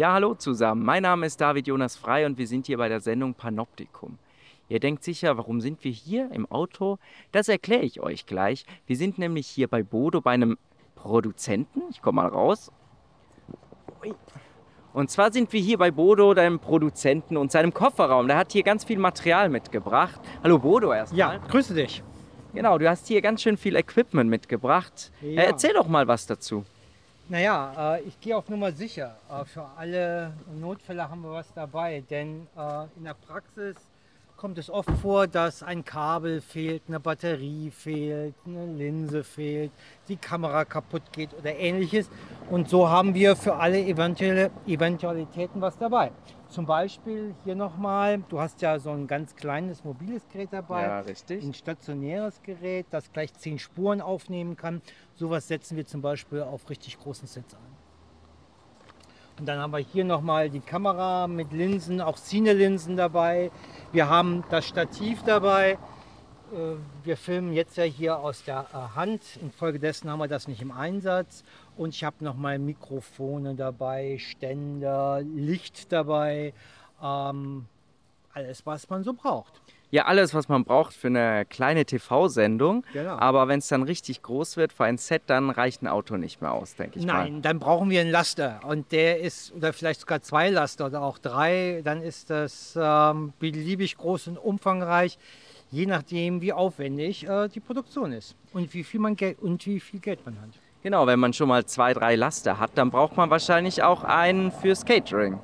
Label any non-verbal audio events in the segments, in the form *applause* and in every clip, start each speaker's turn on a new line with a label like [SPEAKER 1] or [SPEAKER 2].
[SPEAKER 1] Ja, hallo zusammen. Mein Name ist David Jonas Frei und wir sind hier bei der Sendung Panoptikum. Ihr denkt sicher, warum sind wir hier im Auto? Das erkläre ich euch gleich. Wir sind nämlich hier bei Bodo bei einem Produzenten. Ich komme mal raus. Und zwar sind wir hier bei Bodo, deinem Produzenten und seinem Kofferraum. Der hat hier ganz viel Material mitgebracht. Hallo Bodo erstmal.
[SPEAKER 2] Ja, grüße dich.
[SPEAKER 1] Genau, du hast hier ganz schön viel Equipment mitgebracht.
[SPEAKER 2] Ja.
[SPEAKER 1] Äh, erzähl doch mal was dazu.
[SPEAKER 2] Naja, äh, ich gehe auf Nummer sicher. Äh, für alle Notfälle haben wir was dabei, denn äh, in der Praxis kommt es oft vor, dass ein Kabel fehlt, eine Batterie fehlt, eine Linse fehlt, die Kamera kaputt geht oder ähnliches. Und so haben wir für alle eventuelle Eventualitäten was dabei. Zum Beispiel hier nochmal, du hast ja so ein ganz kleines mobiles Gerät dabei.
[SPEAKER 1] Ja, richtig.
[SPEAKER 2] Ein stationäres Gerät, das gleich zehn Spuren aufnehmen kann. Sowas setzen wir zum Beispiel auf richtig großen Sets ein. Und dann haben wir hier nochmal die Kamera mit Linsen, auch Cine-Linsen dabei. Wir haben das Stativ dabei. Äh, Wir filmen jetzt ja hier aus der äh, Hand. Infolgedessen haben wir das nicht im Einsatz. Und ich habe nochmal Mikrofone dabei, Ständer, Licht dabei. Ähm, alles, was man so braucht.
[SPEAKER 1] Ja, alles, was man braucht für eine kleine TV-Sendung.
[SPEAKER 2] Genau.
[SPEAKER 1] Aber wenn es dann richtig groß wird für ein Set, dann reicht ein Auto nicht mehr aus, denke ich mal.
[SPEAKER 2] Nein, dann brauchen wir einen Laster und der ist, oder vielleicht sogar zwei Laster oder auch drei, dann ist das ähm, beliebig groß und umfangreich, je nachdem, wie aufwendig äh, die Produktion ist und wie viel, man Geld, und wie viel Geld man hat.
[SPEAKER 1] Genau, wenn man schon mal zwei, drei Laster hat, dann braucht man wahrscheinlich auch einen fürs Catering.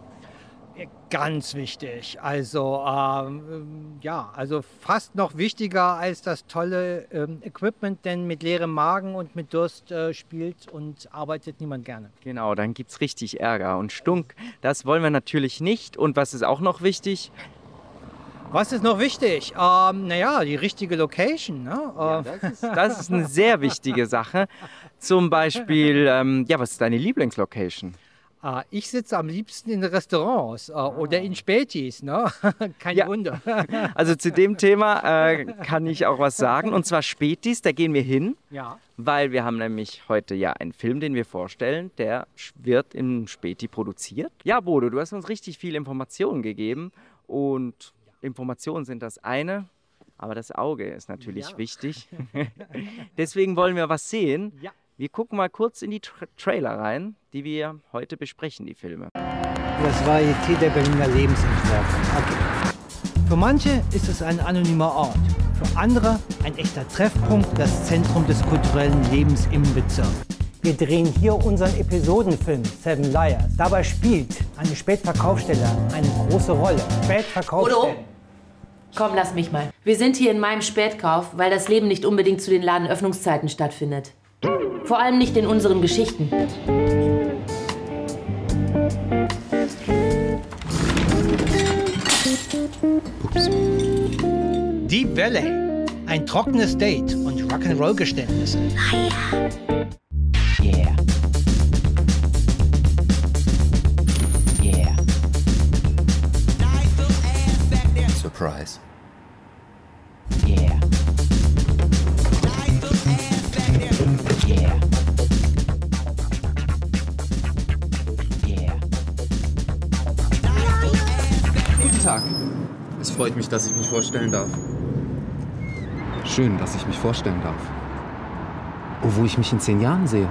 [SPEAKER 2] Ganz wichtig. Also ähm, ja, also fast noch wichtiger als das tolle ähm, Equipment, denn mit leerem Magen und mit Durst äh, spielt und arbeitet niemand gerne.
[SPEAKER 1] Genau, dann gibt es richtig Ärger und Stunk. Das wollen wir natürlich nicht. Und was ist auch noch wichtig?
[SPEAKER 2] Was ist noch wichtig? Ähm, naja, die richtige Location. Ne?
[SPEAKER 1] Ja, das, ist, das ist eine sehr wichtige Sache. Zum Beispiel, ähm, ja, was ist deine Lieblingslocation?
[SPEAKER 2] Äh, ich sitze am liebsten in Restaurants äh, oder in Spätis, ne? *laughs* Kein
[SPEAKER 1] Ja.
[SPEAKER 2] Wunder. *laughs*
[SPEAKER 1] Also zu dem Thema äh, kann ich auch was sagen. Und zwar Spätis, da gehen wir hin.
[SPEAKER 2] ja.
[SPEAKER 1] Weil wir haben nämlich heute ja einen Film, den wir vorstellen, der wird im Späti produziert. Ja, Bodo, du hast uns richtig viel Informationen gegeben und Informationen sind das eine, aber das Auge ist natürlich
[SPEAKER 2] Ja.
[SPEAKER 1] wichtig. *laughs* Deswegen wollen wir was sehen.
[SPEAKER 2] Ja.
[SPEAKER 1] Wir gucken mal kurz in die Tra Trailer rein, die wir heute besprechen, die Filme.
[SPEAKER 2] Das Varieté der Berliner Lebensentwerfer. Okay. Für manche ist es ein anonymer Ort, für andere ein echter Treffpunkt, das Zentrum des kulturellen Lebens im Bezirk. Wir drehen hier unseren Episodenfilm Seven Liars. Dabei spielt eine Spätverkaufsstelle eine große Rolle. Spätverkaufsstelle.
[SPEAKER 3] Komm, lass mich mal. Wir sind hier in meinem Spätkauf, weil das Leben nicht unbedingt zu den Ladenöffnungszeiten stattfindet. Vor allem nicht in unseren Geschichten.
[SPEAKER 2] Deep Valley. Ein trockenes Date und Rock'n'Roll-Geständnisse.
[SPEAKER 1] Yeah. Yeah.
[SPEAKER 4] Surprise.
[SPEAKER 1] Yeah.
[SPEAKER 4] Freut mich, dass ich mich vorstellen darf. Schön, dass ich mich vorstellen darf. Oh, wo ich mich in zehn Jahren sehe.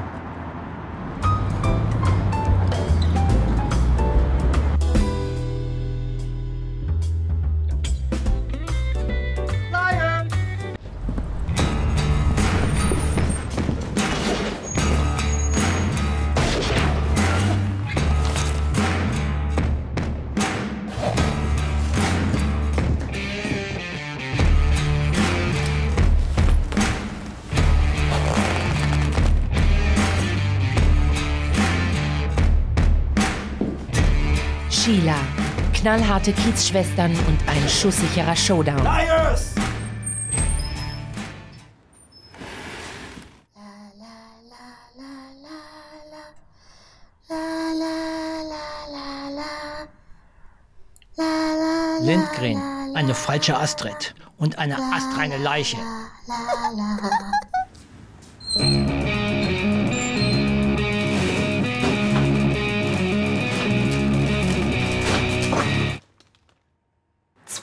[SPEAKER 3] Knallharte Kiezschwestern und ein schusssicherer Showdown.
[SPEAKER 2] Lindgren, eine falsche Astrid und eine astreine Leiche.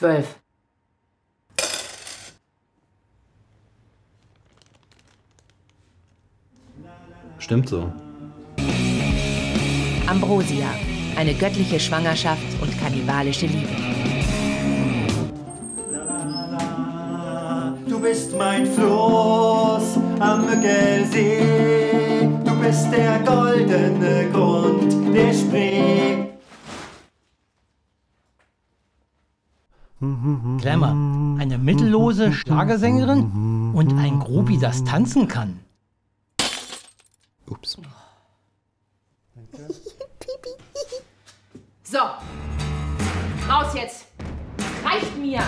[SPEAKER 3] Zwölf.
[SPEAKER 4] Stimmt so.
[SPEAKER 3] Ambrosia. Eine göttliche Schwangerschaft und kannibalische Liebe.
[SPEAKER 5] Du bist mein Floß am Müggelsee. Du bist der goldene Grund
[SPEAKER 2] Glamour. Eine mittellose Schlagersängerin und ein Grobi, das tanzen kann.
[SPEAKER 4] Ups.
[SPEAKER 3] So. Raus jetzt. Reicht mir.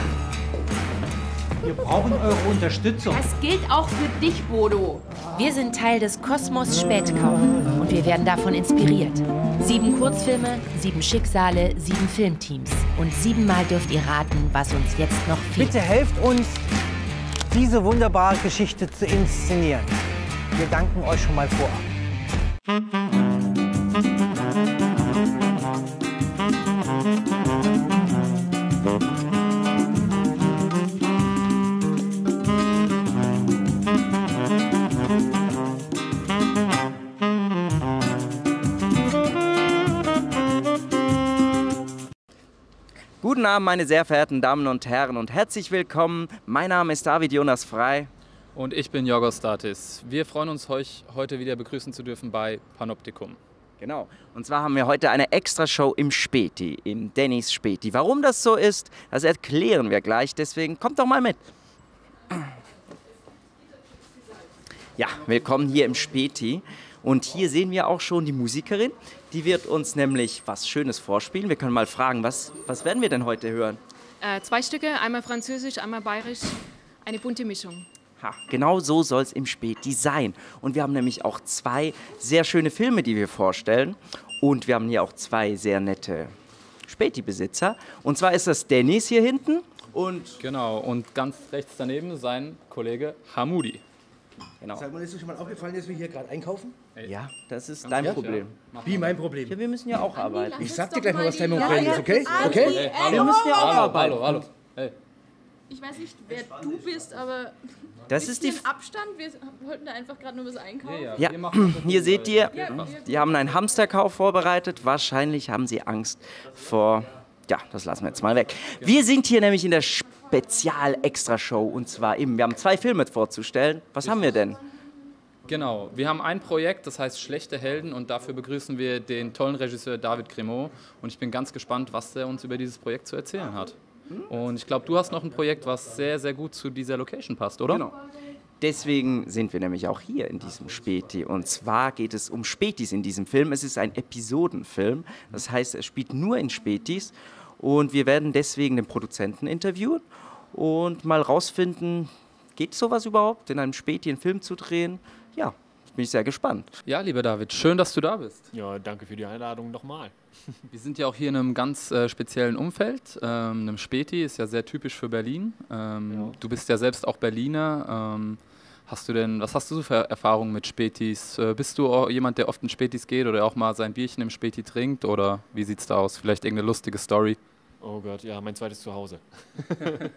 [SPEAKER 2] Wir brauchen eure Unterstützung.
[SPEAKER 3] Das gilt auch für dich, Bodo. Wir sind Teil des Kosmos Spätkauf und wir werden davon inspiriert. Sieben Kurzfilme, sieben Schicksale, sieben Filmteams. Und siebenmal dürft ihr raten, was uns jetzt noch fehlt.
[SPEAKER 2] Bitte helft uns, diese wunderbare Geschichte zu inszenieren. Wir danken euch schon mal vorab.
[SPEAKER 1] Guten Abend, meine sehr verehrten Damen und Herren und herzlich willkommen. Mein Name ist David Jonas Frei.
[SPEAKER 4] Und ich bin Jorgos Statis. Wir freuen uns, euch heute wieder begrüßen zu dürfen bei Panoptikum.
[SPEAKER 1] Genau. Und zwar haben wir heute eine Extra-Show im Späti, im Dennis Späti. Warum das so ist, das erklären wir gleich. Deswegen kommt doch mal mit. Ja, willkommen hier im Späti. Und hier sehen wir auch schon die Musikerin. Die wird uns nämlich was Schönes vorspielen. Wir können mal fragen, was, was werden wir denn heute hören?
[SPEAKER 6] Äh, zwei Stücke, einmal französisch, einmal bayerisch. Eine bunte Mischung.
[SPEAKER 1] Ha, genau so soll es im Späti sein. Und wir haben nämlich auch zwei sehr schöne Filme, die wir vorstellen. Und wir haben hier auch zwei sehr nette Späti-Besitzer. Und zwar ist das Dennis hier hinten und
[SPEAKER 4] Genau, und ganz rechts daneben sein Kollege Hamudi.
[SPEAKER 1] genau.
[SPEAKER 7] Sag mal, ist dir schon mal aufgefallen, dass wir hier gerade einkaufen?
[SPEAKER 1] Ja, das ist dein Problem.
[SPEAKER 7] Wie mein Problem?
[SPEAKER 1] Ja, wir müssen ja auch arbeiten.
[SPEAKER 7] Ich sag dir gleich mal, was dein Problem ist, okay? Okay?
[SPEAKER 1] Wir müssen ja auch
[SPEAKER 4] hallo,
[SPEAKER 1] arbeiten.
[SPEAKER 4] hallo, hallo. Hey.
[SPEAKER 6] Ich weiß nicht, wer du bist, aber
[SPEAKER 1] Das ist die.
[SPEAKER 6] Abstand. Wir wollten da einfach gerade nur was einkaufen.
[SPEAKER 1] Ja,
[SPEAKER 4] machen das
[SPEAKER 1] hier seht ihr,
[SPEAKER 6] Ja,
[SPEAKER 1] die haben einen Hamsterkauf vorbereitet. Wahrscheinlich haben sie Angst vor. Ja, das lassen wir jetzt mal weg. Wir sind hier nämlich in der Spezial-Extra-Show und zwar eben, wir haben zwei Filme vorzustellen. Was haben wir denn?
[SPEAKER 4] Genau, wir haben ein Projekt, das heißt Schlechte Helden und dafür begrüßen wir den tollen Regisseur David Grimaud und ich bin ganz gespannt, was er uns über dieses Projekt zu erzählen hat. Und ich glaube, du hast noch ein Projekt, was sehr, sehr gut zu dieser Location passt, oder?
[SPEAKER 1] Genau. Deswegen sind wir nämlich auch hier in diesem Späti. Und zwar geht es um Spätis in diesem Film. Es ist ein Episodenfilm. Das heißt, es spielt nur in Spätis. Und wir werden deswegen den Produzenten interviewen und mal rausfinden, geht sowas überhaupt, in einem Späti einen Film zu drehen? Ja, bin ich sehr gespannt.
[SPEAKER 4] Ja, lieber David, schön, dass du da bist.
[SPEAKER 8] Ja, danke für die Einladung nochmal. *laughs*
[SPEAKER 4] Wir sind ja auch hier in einem ganz äh, speziellen Umfeld. Ähm, einem Späti ist ja sehr typisch für Berlin. Ähm, Du bist ja selbst auch Berliner. Ähm, hast du denn, was hast du so für Erfahrungen mit Spätis? Äh, bist du auch jemand, der oft in Spätis geht oder auch mal sein Bierchen im Späti trinkt? Oder wie sieht's da aus? Vielleicht irgendeine lustige Story?
[SPEAKER 8] Oh Gott, ja, mein zweites Zuhause. *laughs*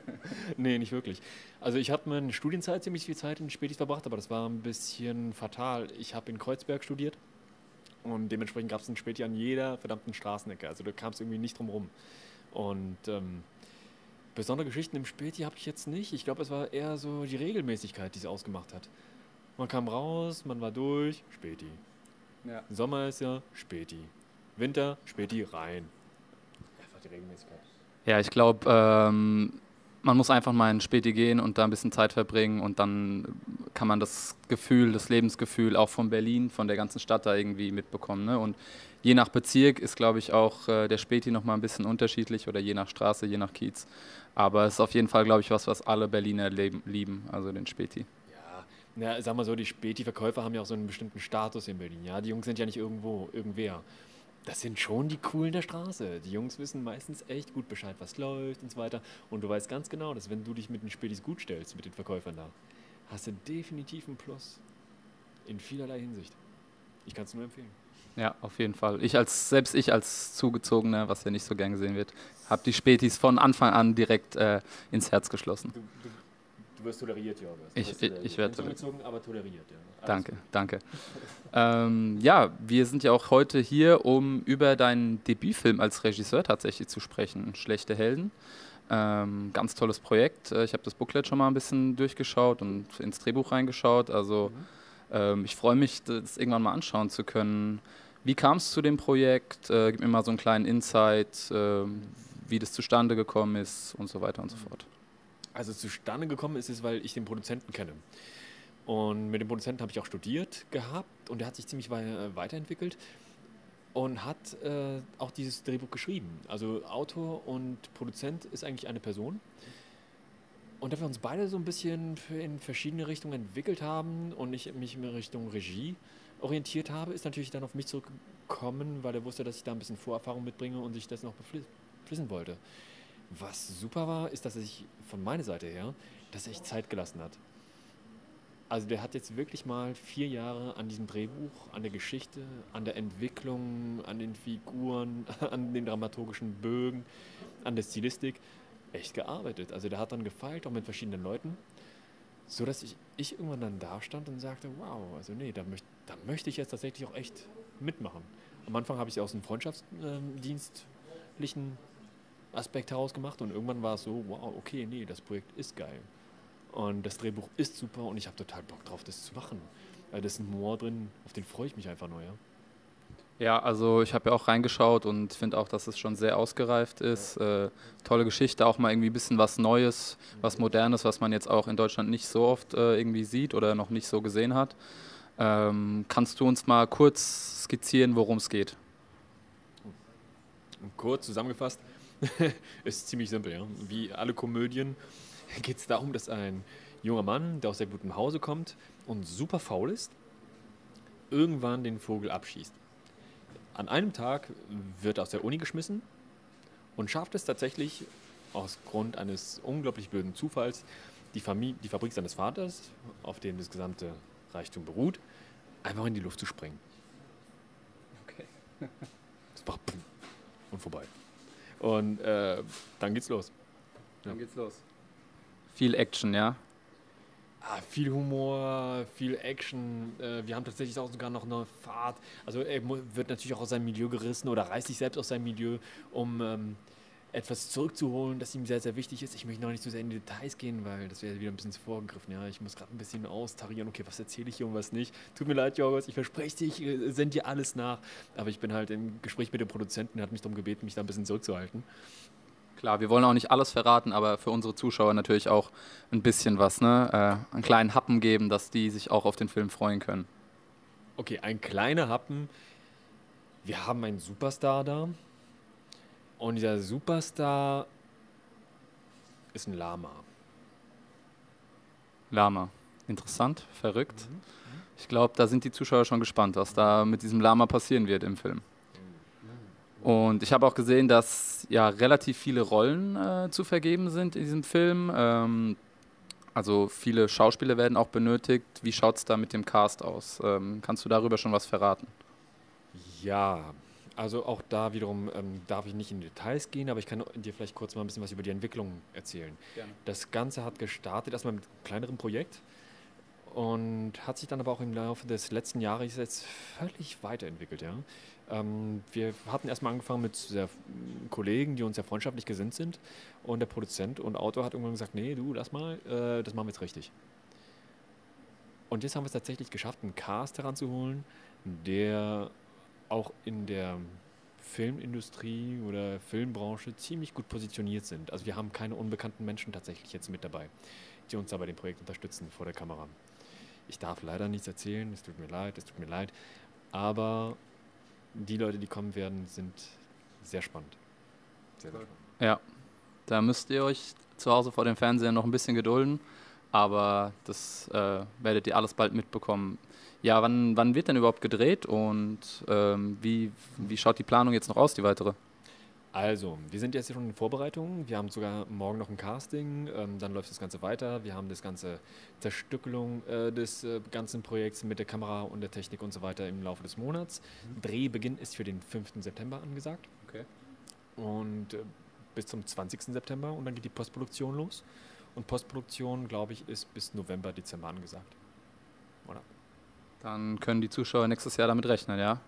[SPEAKER 8] nee, nicht wirklich. Also ich habe meine Studienzeit ziemlich viel Zeit in Spätis verbracht, aber das war ein bisschen fatal. Ich habe in Kreuzberg studiert und dementsprechend gab es ein Späti an jeder verdammten Straßenecke. Also da kam es irgendwie nicht drum rum. Und ähm, besondere Geschichten im Späti habe ich jetzt nicht. Ich glaube, es war eher so die Regelmäßigkeit, die es ausgemacht hat. Man kam raus, man war durch, Späti.
[SPEAKER 4] Ja.
[SPEAKER 8] Sommer ist ja Späti. Winter, Späti rein. Einfach die Regelmäßigkeit.
[SPEAKER 4] Ja, ich glaube, ähm, man muss einfach mal in Späti gehen und da ein bisschen Zeit verbringen und dann kann man das Gefühl, das Lebensgefühl auch von Berlin, von der ganzen Stadt da irgendwie mitbekommen. Ne? Und je nach Bezirk ist, glaube ich, auch äh, der Späti nochmal ein bisschen unterschiedlich oder je nach Straße, je nach Kiez. Aber es ist auf jeden Fall, glaube ich, was, was alle Berliner leben, lieben, also den Späti.
[SPEAKER 8] Ja, na, sag mal so, die Späti-Verkäufer haben ja auch so einen bestimmten Status in Berlin. Ja, die Jungs sind ja nicht irgendwo, irgendwer. Das sind schon die coolen der Straße. Die Jungs wissen meistens echt gut Bescheid, was läuft und so weiter. Und du weißt ganz genau, dass wenn du dich mit den Spätis gut stellst, mit den Verkäufern da, hast du definitiv ein Plus in vielerlei Hinsicht. Ich kann es nur empfehlen.
[SPEAKER 4] Ja, auf jeden Fall. Ich als, selbst ich als Zugezogener, was ja nicht so gern gesehen wird, habe die Spätis von Anfang an direkt äh, ins Herz geschlossen.
[SPEAKER 8] Du, du, du wirst toleriert, Jorgos.
[SPEAKER 4] Ich-
[SPEAKER 8] toleriert.
[SPEAKER 4] ich werd
[SPEAKER 8] Hinzugezogen, aber toleriert, ja.
[SPEAKER 4] Danke,
[SPEAKER 8] gut.
[SPEAKER 4] danke. ähm, ja, wir sind ja auch heute hier, um über deinen Debütfilm als Regisseur tatsächlich zu sprechen, Schlechte Helden. Ähm, ganz tolles Projekt. Äh, Ich habe das Booklet schon mal ein bisschen durchgeschaut und ins Drehbuch reingeschaut. Also ähm, ich freue mich, das irgendwann mal anschauen zu können. Wie kam es zu dem Projekt? Äh, gib mir mal so einen kleinen Insight, ähm, wie das zustande gekommen ist und so weiter und so fort.
[SPEAKER 8] Also zustande gekommen ist es, weil ich den Produzenten kenne. Und mit dem Produzenten habe ich auch studiert gehabt und der hat sich ziemlich äh, weiterentwickelt und hat äh, auch dieses Drehbuch geschrieben. Also Autor und Produzent ist eigentlich eine Person. Und da wir uns beide so ein bisschen in verschiedene Richtungen entwickelt haben und ich mich in Richtung Regie orientiert habe, ist natürlich dann auf mich zurückgekommen, weil er wusste, dass ich da ein bisschen Vorerfahrung mitbringe und ich das noch befließen wollte. Was super war, ist, dass er sich von meiner Seite her, dass er echt Zeit gelassen hat. Also der hat jetzt wirklich mal vier Jahre an diesem Drehbuch, an der Geschichte, an der Entwicklung, an den Figuren, *laughs* an den dramaturgischen Bögen, an der Stilistik echt gearbeitet. Also der hat dann gefeilt, auch mit verschiedenen Leuten, so dass ich, ich irgendwann dann da stand und sagte, wow, also nee, da, möcht, da möchte ich jetzt tatsächlich auch echt mitmachen. Am Anfang habe ich aus dem freundschaftsdienstlichen Aspekt heraus gemacht und irgendwann war es so, wow, okay, nee, das Projekt ist geil. Und das Drehbuch ist super und ich habe total Bock drauf, das zu machen. Äh, Da ist ein Humor drin, auf den freue ich mich einfach nur, ja.
[SPEAKER 4] Ja, also ich habe ja auch reingeschaut und finde auch, dass es schon sehr ausgereift ist. Äh, tolle Geschichte, auch mal irgendwie ein bisschen was Neues, was Modernes, was man jetzt auch in Deutschland nicht so oft äh, irgendwie sieht oder noch nicht so gesehen hat. Ähm, kannst du uns mal kurz skizzieren, worum es geht?
[SPEAKER 8] Kurz zusammengefasst, *laughs* ist ziemlich simpel. Ja? Wie alle Komödien *laughs* geht es darum, dass ein junger Mann, der aus sehr gutem Hause kommt und super faul ist, irgendwann den Vogel abschießt. An einem Tag wird er aus der Uni geschmissen und schafft es tatsächlich, aus Grund eines unglaublich blöden Zufalls, die, Famili die Fabrik seines Vaters, auf dem das gesamte Reichtum beruht, einfach in die Luft zu sprengen.
[SPEAKER 4] Okay.
[SPEAKER 8] Und vorbei. Und äh, dann geht's los.
[SPEAKER 4] Dann geht's los. Viel Action, ja?
[SPEAKER 8] Ah, viel Humor, viel Action. Äh, wir haben tatsächlich auch sogar noch eine Fahrt. Also er wird natürlich auch aus seinem Milieu gerissen oder reißt sich selbst aus seinem Milieu, um ähm, etwas zurückzuholen, das ihm sehr, sehr wichtig ist. Ich möchte noch nicht zu sehr in die Details gehen, weil das wäre wieder ein bisschen vorgegriffen. Ja, ich muss gerade ein bisschen austarieren, okay, was erzähle ich hier und was nicht. Tut mir leid, Jorgos, ich verspreche dir, ich äh, sende dir alles nach. Aber ich bin halt im Gespräch mit dem Produzenten, der hat mich darum gebeten, mich da ein bisschen zurückzuhalten.
[SPEAKER 4] Klar, wir wollen auch nicht alles verraten, aber für unsere Zuschauer natürlich auch ein bisschen was, ne? Äh, einen kleinen Happen geben, dass die sich auch auf den Film freuen können.
[SPEAKER 8] Okay, ein kleiner Happen. Wir haben einen Superstar da. Und dieser Superstar ist ein Lama.
[SPEAKER 4] Lama. Interessant, verrückt. Ich glaube, da sind die Zuschauer schon gespannt, was da mit diesem Lama passieren wird im Film. Und ich habe auch gesehen, dass ja relativ viele Rollen äh, zu vergeben sind in diesem Film. Ähm, also viele Schauspieler werden auch benötigt. Wie schaut es da mit dem Cast aus? Ähm, kannst du darüber schon was verraten?
[SPEAKER 8] Ja, also auch da wiederum ähm, darf ich nicht in Details gehen, aber ich kann dir vielleicht kurz mal ein bisschen was über die Entwicklung erzählen.
[SPEAKER 4] Gerne.
[SPEAKER 8] Das Ganze hat gestartet erstmal mit einem kleineren Projekt und hat sich dann aber auch im Laufe des letzten Jahres jetzt völlig weiterentwickelt. Ja? Ähm, wir hatten erstmal angefangen mit sehr Kollegen, die uns sehr freundschaftlich gesinnt sind und der Produzent und Autor hat irgendwann gesagt, nee, du, lass mal, äh, das machen wir jetzt richtig. Und jetzt haben wir es tatsächlich geschafft, einen Cast heranzuholen, der auch in der Filmindustrie oder Filmbranche ziemlich gut positioniert sind. Also wir haben keine unbekannten Menschen tatsächlich jetzt mit dabei, die uns da bei dem Projekt unterstützen vor der Kamera. Ich darf leider nichts erzählen, es tut mir leid, es tut mir leid, aber die Leute, die kommen werden, sind sehr spannend. Sehr, sehr spannend.
[SPEAKER 4] Ja, da müsst ihr euch zu Hause vor dem Fernseher noch ein bisschen gedulden, aber das äh, werdet ihr alles bald mitbekommen. Ja, wann, wann wird denn überhaupt gedreht und ähm, wie, wie schaut die Planung jetzt noch aus, die weitere?
[SPEAKER 8] Also, wir sind jetzt schon in Vorbereitungen. Wir haben sogar morgen noch ein Casting. Ähm, dann läuft das Ganze weiter. Wir haben das ganze Zerstückelung äh, des äh, ganzen Projekts mit der Kamera und der Technik und so weiter im Laufe des Monats. Drehbeginn ist für den 5. September angesagt.
[SPEAKER 4] Okay.
[SPEAKER 8] Und äh, bis zum 20. September und dann geht die Postproduktion los. Und Postproduktion, glaube ich, ist bis November, Dezember angesagt. Oder?
[SPEAKER 4] Dann können die Zuschauer nächstes Jahr damit rechnen, ja?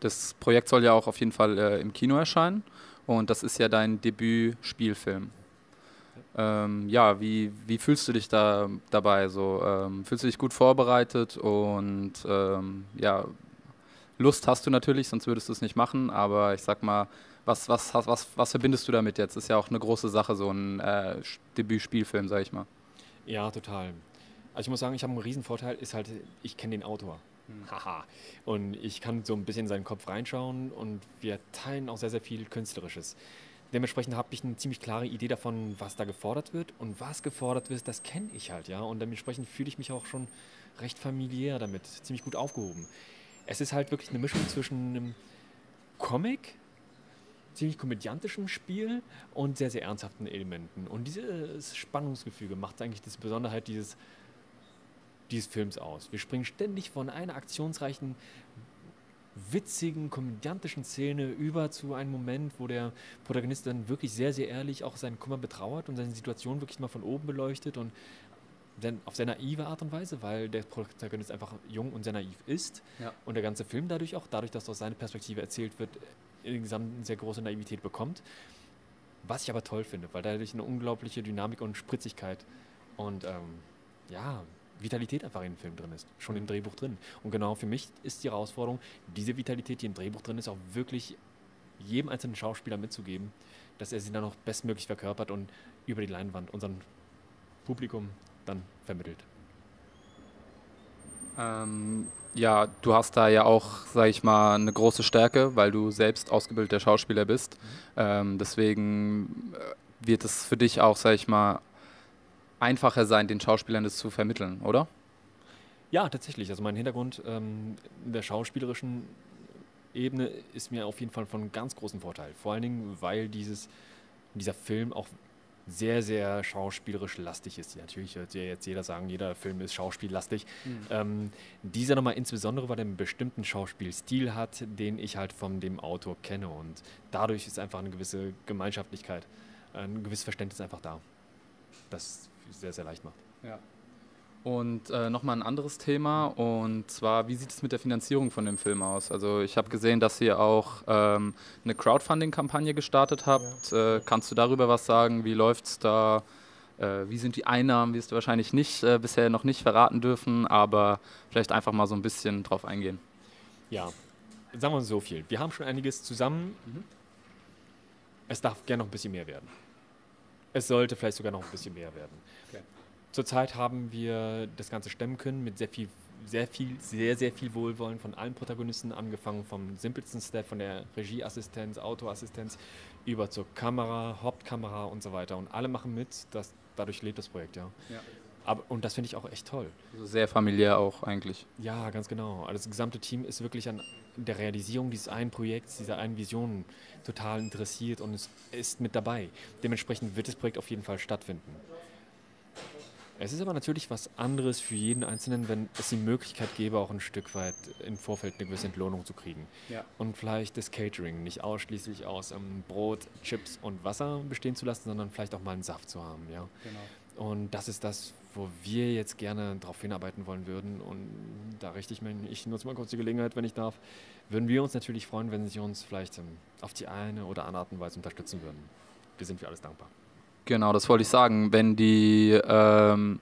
[SPEAKER 4] Das Projekt soll ja auch auf jeden Fall äh, im Kino erscheinen und das ist ja dein Debüt-Spielfilm. Ähm, ja, wie, wie fühlst du dich da dabei? So, ähm, fühlst du dich gut vorbereitet und ähm, ja, Lust hast du natürlich, sonst würdest du es nicht machen, aber ich sag mal, was, was, was, was, verbindest du damit jetzt? Ist ja auch eine große Sache, so ein äh, Debüt-Spielfilm, sag ich mal.
[SPEAKER 8] Ja, total. Also ich muss sagen, ich habe einen riesen Vorteil, ist halt, ich kenne den Autor. Haha. Und ich kann so ein bisschen in seinen Kopf reinschauen und wir teilen auch sehr, sehr viel Künstlerisches. Dementsprechend habe ich eine ziemlich klare Idee davon, was da gefordert wird und was gefordert wird, das kenne ich halt, ja. Und dementsprechend fühle ich mich auch schon recht familiär damit, ziemlich gut aufgehoben. Es ist halt wirklich eine Mischung zwischen einem Comic, ziemlich komödiantischem Spiel und sehr, sehr ernsthaften Elementen. Und dieses Spannungsgefüge macht eigentlich das Besonderheit dieses dieses Films aus. Wir springen ständig von einer aktionsreichen, witzigen, komödiantischen Szene über zu einem Moment, wo der Protagonist dann wirklich sehr, sehr ehrlich auch seinen Kummer betrauert und seine Situation wirklich mal von oben beleuchtet und dann auf sehr naive Art und Weise, weil der Protagonist einfach jung und sehr naiv ist
[SPEAKER 4] Ja.
[SPEAKER 8] und der ganze Film dadurch auch, dadurch, dass aus seiner Perspektive erzählt wird, insgesamt eine sehr große Naivität bekommt. Was ich aber toll finde, weil dadurch eine unglaubliche Dynamik und Spritzigkeit und ähm, ja, Vitalität einfach in dem Film drin ist, schon im Drehbuch drin. Und genau für mich ist die Herausforderung, diese Vitalität, die im Drehbuch drin ist, auch wirklich jedem einzelnen Schauspieler mitzugeben, dass er sie dann auch bestmöglich verkörpert und über die Leinwand unserem Publikum dann vermittelt.
[SPEAKER 4] Ähm, ja, du hast da ja auch, sag ich mal, eine große Stärke, weil du selbst ausgebildeter Schauspieler bist. Ähm, deswegen äh, wird es für dich auch, sag ich mal, einfacher sein, den Schauspielern das zu vermitteln, oder?
[SPEAKER 8] Ja, tatsächlich. Also mein Hintergrund ähm, in der schauspielerischen Ebene ist mir auf jeden Fall von ganz großem Vorteil. Vor allen Dingen, weil dieses, dieser Film auch sehr, sehr schauspielerisch lastig ist. Natürlich wird ja jetzt jeder sagen, jeder Film ist schauspiellastig. Ähm, dieser nochmal insbesondere, weil er einen bestimmten Schauspielstil hat, den ich halt von dem Autor kenne. Und dadurch ist einfach eine gewisse Gemeinschaftlichkeit, ein gewisses Verständnis einfach da. Das sehr, sehr leicht macht.
[SPEAKER 4] Und äh, nochmal ein anderes Thema, und zwar, wie sieht es mit der Finanzierung von dem Film aus? Also ich habe gesehen, dass ihr auch ähm, eine Crowdfunding-Kampagne gestartet habt. Äh, kannst du darüber was sagen? Wie läuft es da? Äh, wie sind die Einnahmen? Wirst du wahrscheinlich nicht, äh, bisher noch nicht verraten dürfen, aber vielleicht einfach mal so ein bisschen drauf eingehen.
[SPEAKER 8] Ja, sagen wir so viel. Wir haben schon einiges zusammen. Es darf gerne noch ein bisschen mehr werden. Es sollte vielleicht sogar noch ein bisschen mehr werden.
[SPEAKER 4] Okay.
[SPEAKER 8] Zurzeit haben wir das Ganze stemmen können mit sehr viel, sehr viel, sehr, sehr viel Wohlwollen von allen Protagonisten, angefangen vom simpelsten Step, von der Regieassistenz, Autoassistenz, über zur Kamera, Hauptkamera und so weiter. Und alle machen mit, das, dadurch lebt das Projekt, ja.
[SPEAKER 4] Ja.
[SPEAKER 8] Aber, und das finde ich auch echt toll.
[SPEAKER 4] Also sehr familiär auch eigentlich.
[SPEAKER 8] Ja, ganz genau. Also das gesamte Team ist wirklich an der Realisierung dieses einen Projekts, dieser einen Vision total interessiert und es ist mit dabei. Dementsprechend wird das Projekt auf jeden Fall stattfinden. Es ist aber natürlich was anderes für jeden Einzelnen, wenn es die Möglichkeit gäbe, auch ein Stück weit im Vorfeld eine gewisse Entlohnung zu kriegen.
[SPEAKER 4] Ja.
[SPEAKER 8] Und vielleicht das Catering nicht ausschließlich aus ähm, Brot, Chips und Wasser bestehen zu lassen, sondern vielleicht auch mal einen Saft zu haben. Ja? Und das ist das, wo wir jetzt gerne darauf hinarbeiten wollen würden. Und da richte ich mir, ich nutze mal kurz die Gelegenheit, wenn ich darf, würden wir uns natürlich freuen, wenn Sie uns vielleicht ähm, auf die eine oder andere Art und Weise unterstützen würden. Wir sind für alles dankbar.
[SPEAKER 4] Genau, das wollte ich sagen. Wenn die, ähm,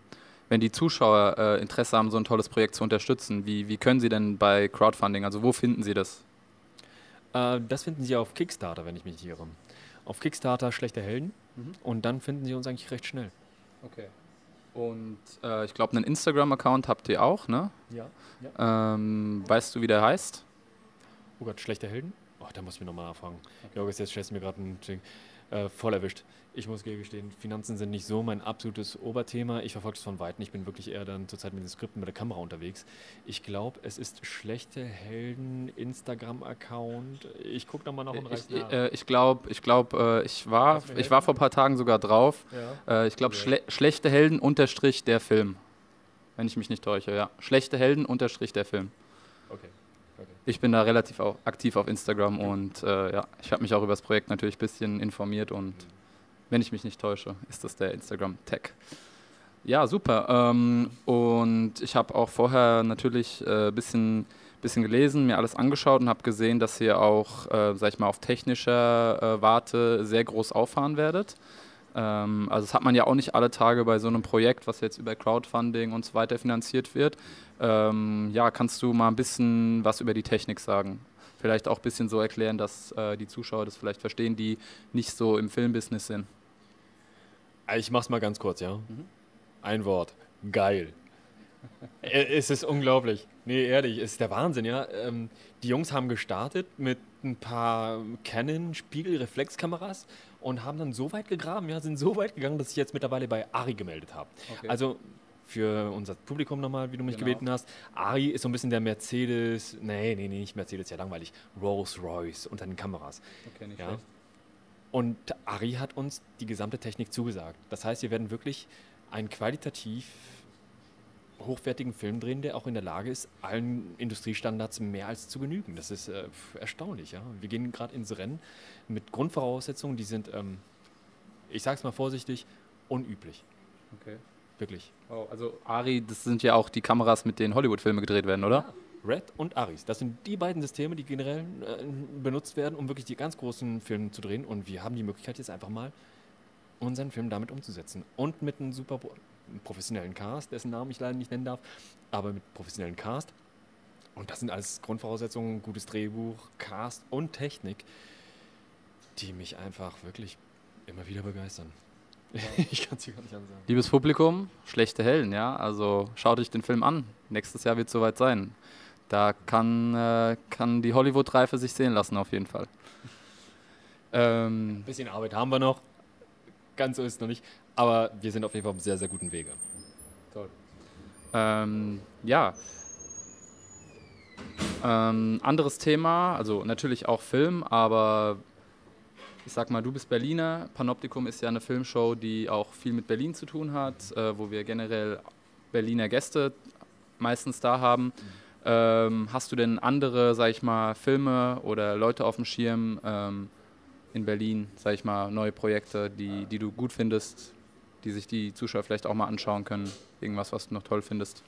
[SPEAKER 4] wenn die Zuschauer äh, Interesse haben, so ein tolles Projekt zu unterstützen, wie, wie können sie denn bei Crowdfunding, also wo finden sie das?
[SPEAKER 8] Äh, das finden Sie auf Kickstarter, wenn ich mich nicht irre. Auf Kickstarter Schlechte Helden. Und dann finden Sie uns eigentlich recht schnell.
[SPEAKER 4] Okay. Und äh, ich glaube, einen Instagram-Account habt ihr auch, ne?
[SPEAKER 8] Ja. ja.
[SPEAKER 4] Ähm, weißt du, wie der heißt?
[SPEAKER 8] Oh Gott, Schlechte Helden? Oh, da muss ich mir nochmal nachfragen. Jorgis, jetzt stellst du mir gerade ein Ding. Äh, voll erwischt. Ich muss gestehen, Finanzen sind nicht so mein absolutes Oberthema. Ich verfolge es von Weitem. Ich bin wirklich eher dann zurzeit mit den Skripten, mit der Kamera unterwegs. Ich glaube, es ist schlechte Helden, Instagram-Account. Ich gucke nochmal noch und reiß
[SPEAKER 4] Ich,
[SPEAKER 8] nach.
[SPEAKER 4] äh, ich glaube, ich, glaub, äh, ich, war, ich war vor ein paar Tagen sogar drauf.
[SPEAKER 8] Ja.
[SPEAKER 4] Äh, ich glaube,
[SPEAKER 8] Okay.
[SPEAKER 4] schle schlechte Helden unterstrich der Film. Wenn ich mich nicht täusche, ja. Schlechte Helden unterstrich der Film.
[SPEAKER 8] Okay.
[SPEAKER 4] Ich bin da relativ auch aktiv auf Instagram und äh, ja, ich habe mich auch über das Projekt natürlich ein bisschen informiert und wenn ich mich nicht täusche, ist das der Instagram-Tag. Ja, super. Ähm, und ich habe auch vorher natürlich ein äh, bisschen, bisschen gelesen, mir alles angeschaut und habe gesehen, dass ihr auch, äh, sag ich mal, auf technischer äh, Warte sehr groß auffahren werdet. Ähm, also das hat man ja auch nicht alle Tage bei so einem Projekt, was jetzt über Crowdfunding und so weiter finanziert wird. Ähm, ja, kannst du mal ein bisschen was über die Technik sagen? Vielleicht auch ein bisschen so erklären, dass äh, die Zuschauer das vielleicht verstehen, die nicht so im Filmbusiness sind.
[SPEAKER 8] Äh, Ich mach's mal ganz kurz, ja.
[SPEAKER 4] Mhm.
[SPEAKER 8] Ein Wort. Geil. Äh, es ist unglaublich. Nee, ehrlich, es ist der Wahnsinn, ja. Ähm, die Jungs haben gestartet mit ein paar Canon Spiegelreflexkameras und haben dann so weit gegraben, ja, sind so weit gegangen, dass ich jetzt mittlerweile bei Ari gemeldet habe.
[SPEAKER 4] Okay.
[SPEAKER 8] Also für unser Publikum nochmal, wie du mich
[SPEAKER 4] Genau.
[SPEAKER 8] gebeten hast. Ari ist so ein bisschen der Mercedes, nee, nee, nee, nicht Mercedes, ja langweilig, Rolls Royce unter den Kameras.
[SPEAKER 4] Okay, nicht
[SPEAKER 8] Ja. Und Ari hat uns die gesamte Technik zugesagt. Das heißt, wir werden wirklich einen qualitativ hochwertigen Film drehen, der auch in der Lage ist, allen Industriestandards mehr als zu genügen. Das ist äh, erstaunlich. Ja? Wir gehen gerade ins Rennen mit Grundvoraussetzungen, die sind, ähm, ich sage es mal vorsichtig, unüblich.
[SPEAKER 4] Okay.
[SPEAKER 8] Wirklich.
[SPEAKER 4] Oh, also Ari, das sind ja auch die Kameras, mit denen Hollywood-Filme gedreht werden, oder?
[SPEAKER 8] Red und Aris. Das sind die beiden Systeme, die generell äh, benutzt werden, um wirklich die ganz großen Filme zu drehen. Und wir haben die Möglichkeit, jetzt einfach mal unseren Film damit umzusetzen. Und mit einem super professionellen Cast, dessen Namen ich leider nicht nennen darf, aber mit professionellen Cast. Und das sind alles Grundvoraussetzungen, gutes Drehbuch, Cast und Technik, die mich einfach wirklich immer wieder begeistern. *laughs* ich kann es dir gar nicht anders sagen.
[SPEAKER 4] Liebes Publikum, schlechte Helden, ja. Also schaut euch den Film an. Nächstes Jahr wird es soweit sein. Da kann, äh, kann die Hollywood-Reife sich sehen lassen, auf jeden Fall. *laughs* Ähm,
[SPEAKER 8] Ein bisschen Arbeit haben wir noch. Ganz so ist es noch nicht. Aber wir sind auf jeden Fall auf einem sehr, sehr guten Wege.
[SPEAKER 4] Ähm, ja. Ähm, anderes Thema, also natürlich auch Film, aber ich sag mal, du bist Berliner. Panoptikum ist ja eine Filmshow, die auch viel mit Berlin zu tun hat, äh, wo wir generell Berliner Gäste meistens da haben. Ähm, hast du denn andere, sag ich mal, Filme oder Leute auf dem Schirm ähm, in Berlin, sag ich mal, neue Projekte, die, die du gut findest, die sich die Zuschauer vielleicht auch mal anschauen können? Irgendwas, was du noch toll findest?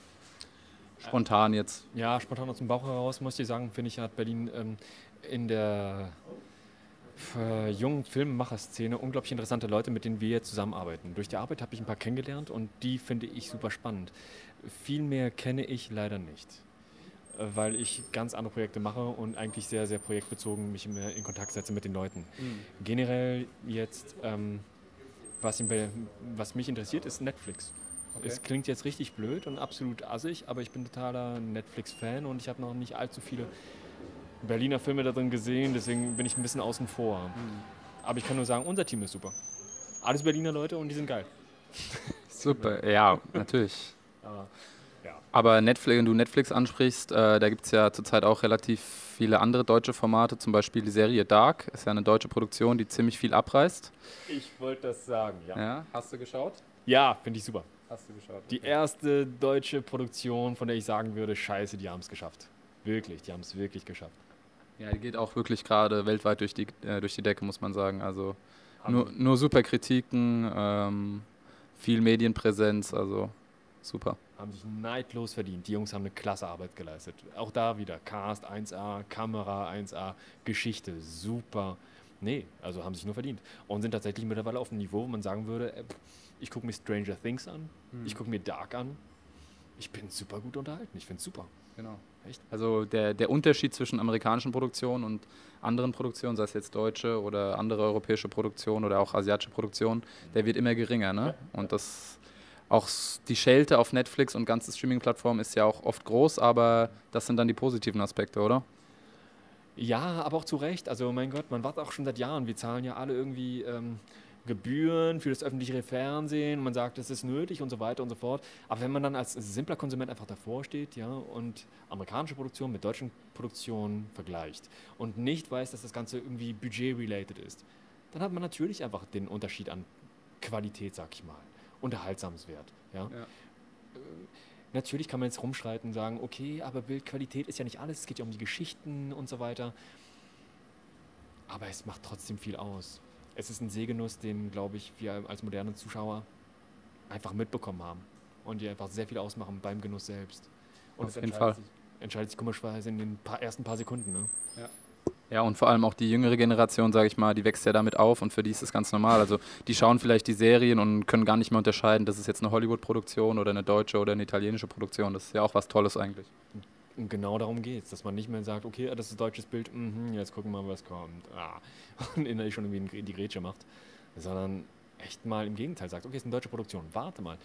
[SPEAKER 4] Spontan jetzt.
[SPEAKER 8] Ja, spontan aus dem Bauch heraus muss ich sagen, finde ich, hat Berlin ähm, in der äh, jungen Filmemacher-Szene unglaublich interessante Leute, mit denen wir zusammenarbeiten. Durch die Arbeit habe ich ein paar kennengelernt und die finde ich super spannend. Viel mehr kenne ich leider nicht, äh, weil ich ganz andere Projekte mache und eigentlich sehr, sehr projektbezogen mich in Kontakt setze mit den Leuten. Generell jetzt, ähm, was, Be- was mich interessiert, ist Netflix. Es klingt jetzt richtig blöd und absolut assig, aber ich bin totaler Netflix-Fan und ich habe noch nicht allzu viele Berliner Filme da drin gesehen, deswegen bin ich ein bisschen außen vor. Aber ich kann nur sagen, unser Team ist super. Alles Berliner Leute und die sind geil. *laughs*
[SPEAKER 4] Super, ja, natürlich. *laughs*
[SPEAKER 8] Aber, ja.
[SPEAKER 4] Aber Netflix, wenn du Netflix ansprichst, äh, da gibt es ja zurzeit auch relativ viele andere deutsche Formate, zum Beispiel die Serie Dark, ist ja eine deutsche Produktion, die ziemlich viel abreißt.
[SPEAKER 8] Ich wollte das sagen, ja. Ja,
[SPEAKER 4] Ja, hast du geschaut?
[SPEAKER 8] finde ich super.
[SPEAKER 4] Hast du geschaut.
[SPEAKER 8] Die erste deutsche Produktion, von der ich sagen würde, scheiße, die haben es geschafft. Wirklich, die haben es wirklich geschafft.
[SPEAKER 4] Ja, die geht auch wirklich gerade weltweit durch die, äh, durch die Decke, muss man sagen. Also nur, nur super Kritiken, ähm, viel Medienpräsenz, also super.
[SPEAKER 8] haben sich neidlos verdient. Die Jungs haben eine klasse Arbeit geleistet. Auch da wieder Cast 1A, Kamera 1A, Geschichte super. Nee, also haben sich nur verdient. Und sind tatsächlich mittlerweile auf einem Niveau, wo man sagen würde, äh, ich gucke mir Stranger Things an, ich gucke mir Dark an. Ich bin super gut unterhalten. Ich finde es super.
[SPEAKER 4] Genau.
[SPEAKER 8] Echt?
[SPEAKER 4] Also der, der Unterschied zwischen amerikanischen Produktionen und anderen Produktionen, sei es jetzt deutsche oder andere europäische Produktionen oder auch asiatische Produktionen, der wird immer geringer. Ne? Und das auch die Schelte auf Netflix und ganze Streaming-Plattformen ist ja auch oft groß, aber das sind dann die positiven Aspekte, oder?
[SPEAKER 8] Ja, aber auch zu Recht. Also mein Gott, man wartet auch schon seit Jahren. Wir zahlen ja alle irgendwie ähm, Gebühren für das öffentliche Fernsehen. Man sagt, es ist nötig und so weiter und so fort. Aber wenn man dann als simpler Konsument einfach davor steht ja, und amerikanische Produktion mit deutschen Produktionen vergleicht und nicht weiß, dass das Ganze irgendwie budget-related ist, dann hat man natürlich einfach den Unterschied an Qualität, sag ich mal. Unterhaltsamswert. Ja?
[SPEAKER 4] Ja.
[SPEAKER 8] Äh, Natürlich kann man jetzt rumschreiten und sagen, okay, aber Bildqualität ist ja nicht alles, es geht ja um die Geschichten und so weiter. Aber es macht trotzdem viel aus. Es ist ein Sehgenuss, den, glaube ich, wir als moderne Zuschauer einfach mitbekommen haben. Und die einfach sehr viel ausmachen beim Genuss selbst. Und
[SPEAKER 4] Auf jeden
[SPEAKER 8] entscheidet
[SPEAKER 4] Fall.
[SPEAKER 8] Sich, entscheidet sich komischerweise in den paar, ersten paar Sekunden. Ne?
[SPEAKER 4] Ja, und vor allem auch die jüngere Generation, sage ich mal, die wächst ja damit auf und für die ist das ganz normal. Also die schauen vielleicht die Serien und können gar nicht mehr unterscheiden, das ist jetzt eine Hollywood-Produktion oder eine deutsche oder eine italienische Produktion. Das ist ja auch was Tolles eigentlich.
[SPEAKER 8] Und genau darum geht es, dass man nicht mehr sagt, okay, das ist deutsches Bild, mhm, jetzt gucken wir mal, was kommt. Ah. *laughs* Und innerlich schon irgendwie die Grätsche macht. Sondern echt mal im Gegenteil sagt, okay, es ist eine deutsche Produktion, warte mal.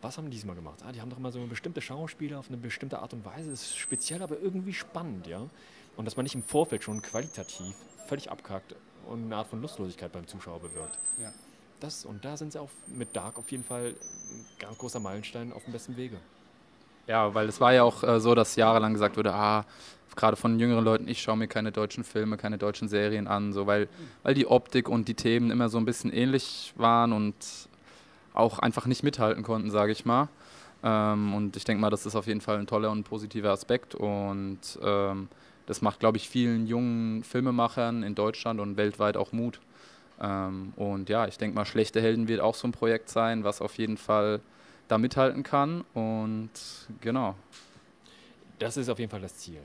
[SPEAKER 8] Was haben die diesmal gemacht? Ah, die haben doch immer so bestimmte Schauspieler auf eine bestimmte Art und Weise. Das ist speziell, aber irgendwie spannend, ja. Und dass man nicht im Vorfeld schon qualitativ völlig abkackt und eine Art von Lustlosigkeit beim Zuschauer bewirkt.
[SPEAKER 4] Ja.
[SPEAKER 8] Das, und da sind sie auf, mit Dark auf jeden Fall ein ganz großer Meilenstein auf dem besten Wege.
[SPEAKER 4] Ja, weil es war ja auch äh, so, dass jahrelang gesagt wurde, ah, gerade von jüngeren Leuten, ich schaue mir keine deutschen Filme, keine deutschen Serien an, so weil, weil die Optik und die Themen immer so ein bisschen ähnlich waren und auch einfach nicht mithalten konnten, sage ich mal. Ähm, und ich denke mal, das ist auf jeden Fall ein toller und positiver Aspekt und ähm, das macht, glaube ich, vielen jungen Filmemachern in Deutschland und weltweit auch Mut. Ähm, und ja, ich denke mal, Schlechte Helden wird auch so ein Projekt sein, was auf jeden Fall da mithalten kann. Und genau.
[SPEAKER 8] Das ist auf jeden Fall das Ziel.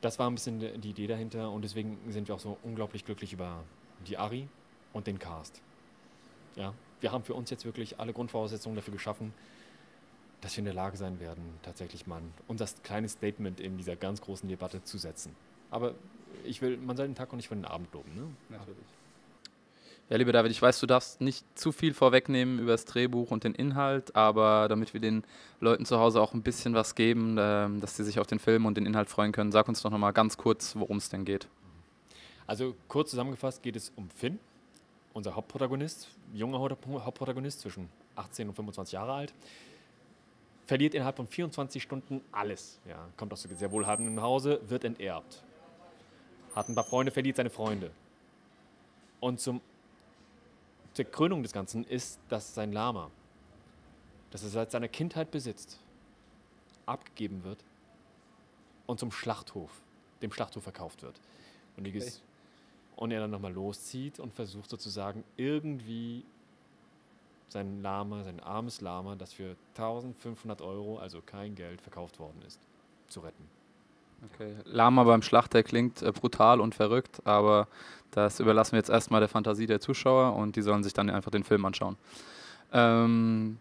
[SPEAKER 8] Das war ein bisschen die Idee dahinter und deswegen sind wir auch so unglaublich glücklich über die Ari und den Cast. Ja, wir haben für uns jetzt wirklich alle Grundvoraussetzungen dafür geschaffen, dass wir in der Lage sein werden, tatsächlich mal unser kleines Statement in dieser ganz großen Debatte zu setzen. Aber ich will, man soll den Tag auch nicht von den Abend loben. Ne?
[SPEAKER 4] Natürlich. Ja, lieber David, ich weiß, du darfst nicht zu viel vorwegnehmen über das Drehbuch und den Inhalt, aber damit wir den Leuten zu Hause auch ein bisschen was geben, ähm, dass sie sich auf den Film und den Inhalt freuen können, sag uns doch nochmal ganz kurz, worum es denn geht.
[SPEAKER 8] Also kurz zusammengefasst geht es um Finn, unser Hauptprotagonist, junger Haupt- Hauptprotagonist zwischen 18 und 25 Jahre alt, verliert innerhalb von 24 Stunden alles. Ja, kommt aus einem sehr wohlhabenden Hause, wird enterbt. Hat ein paar Freunde, verliert seine Freunde. Und zum, zur Krönung des Ganzen ist, dass sein Lama, das er seit seiner Kindheit besitzt, abgegeben wird und zum Schlachthof, dem Schlachthof verkauft wird. Und, Ges- und er dann nochmal loszieht und versucht sozusagen irgendwie sein Lama, sein armes Lama, das für 1500 Euro, also kein Geld, verkauft worden ist, zu retten.
[SPEAKER 4] Okay. Lama beim Schlachter klingt äh, brutal und verrückt, aber das überlassen wir jetzt erstmal der Fantasie der Zuschauer und die sollen sich dann einfach den Film anschauen. Ähm,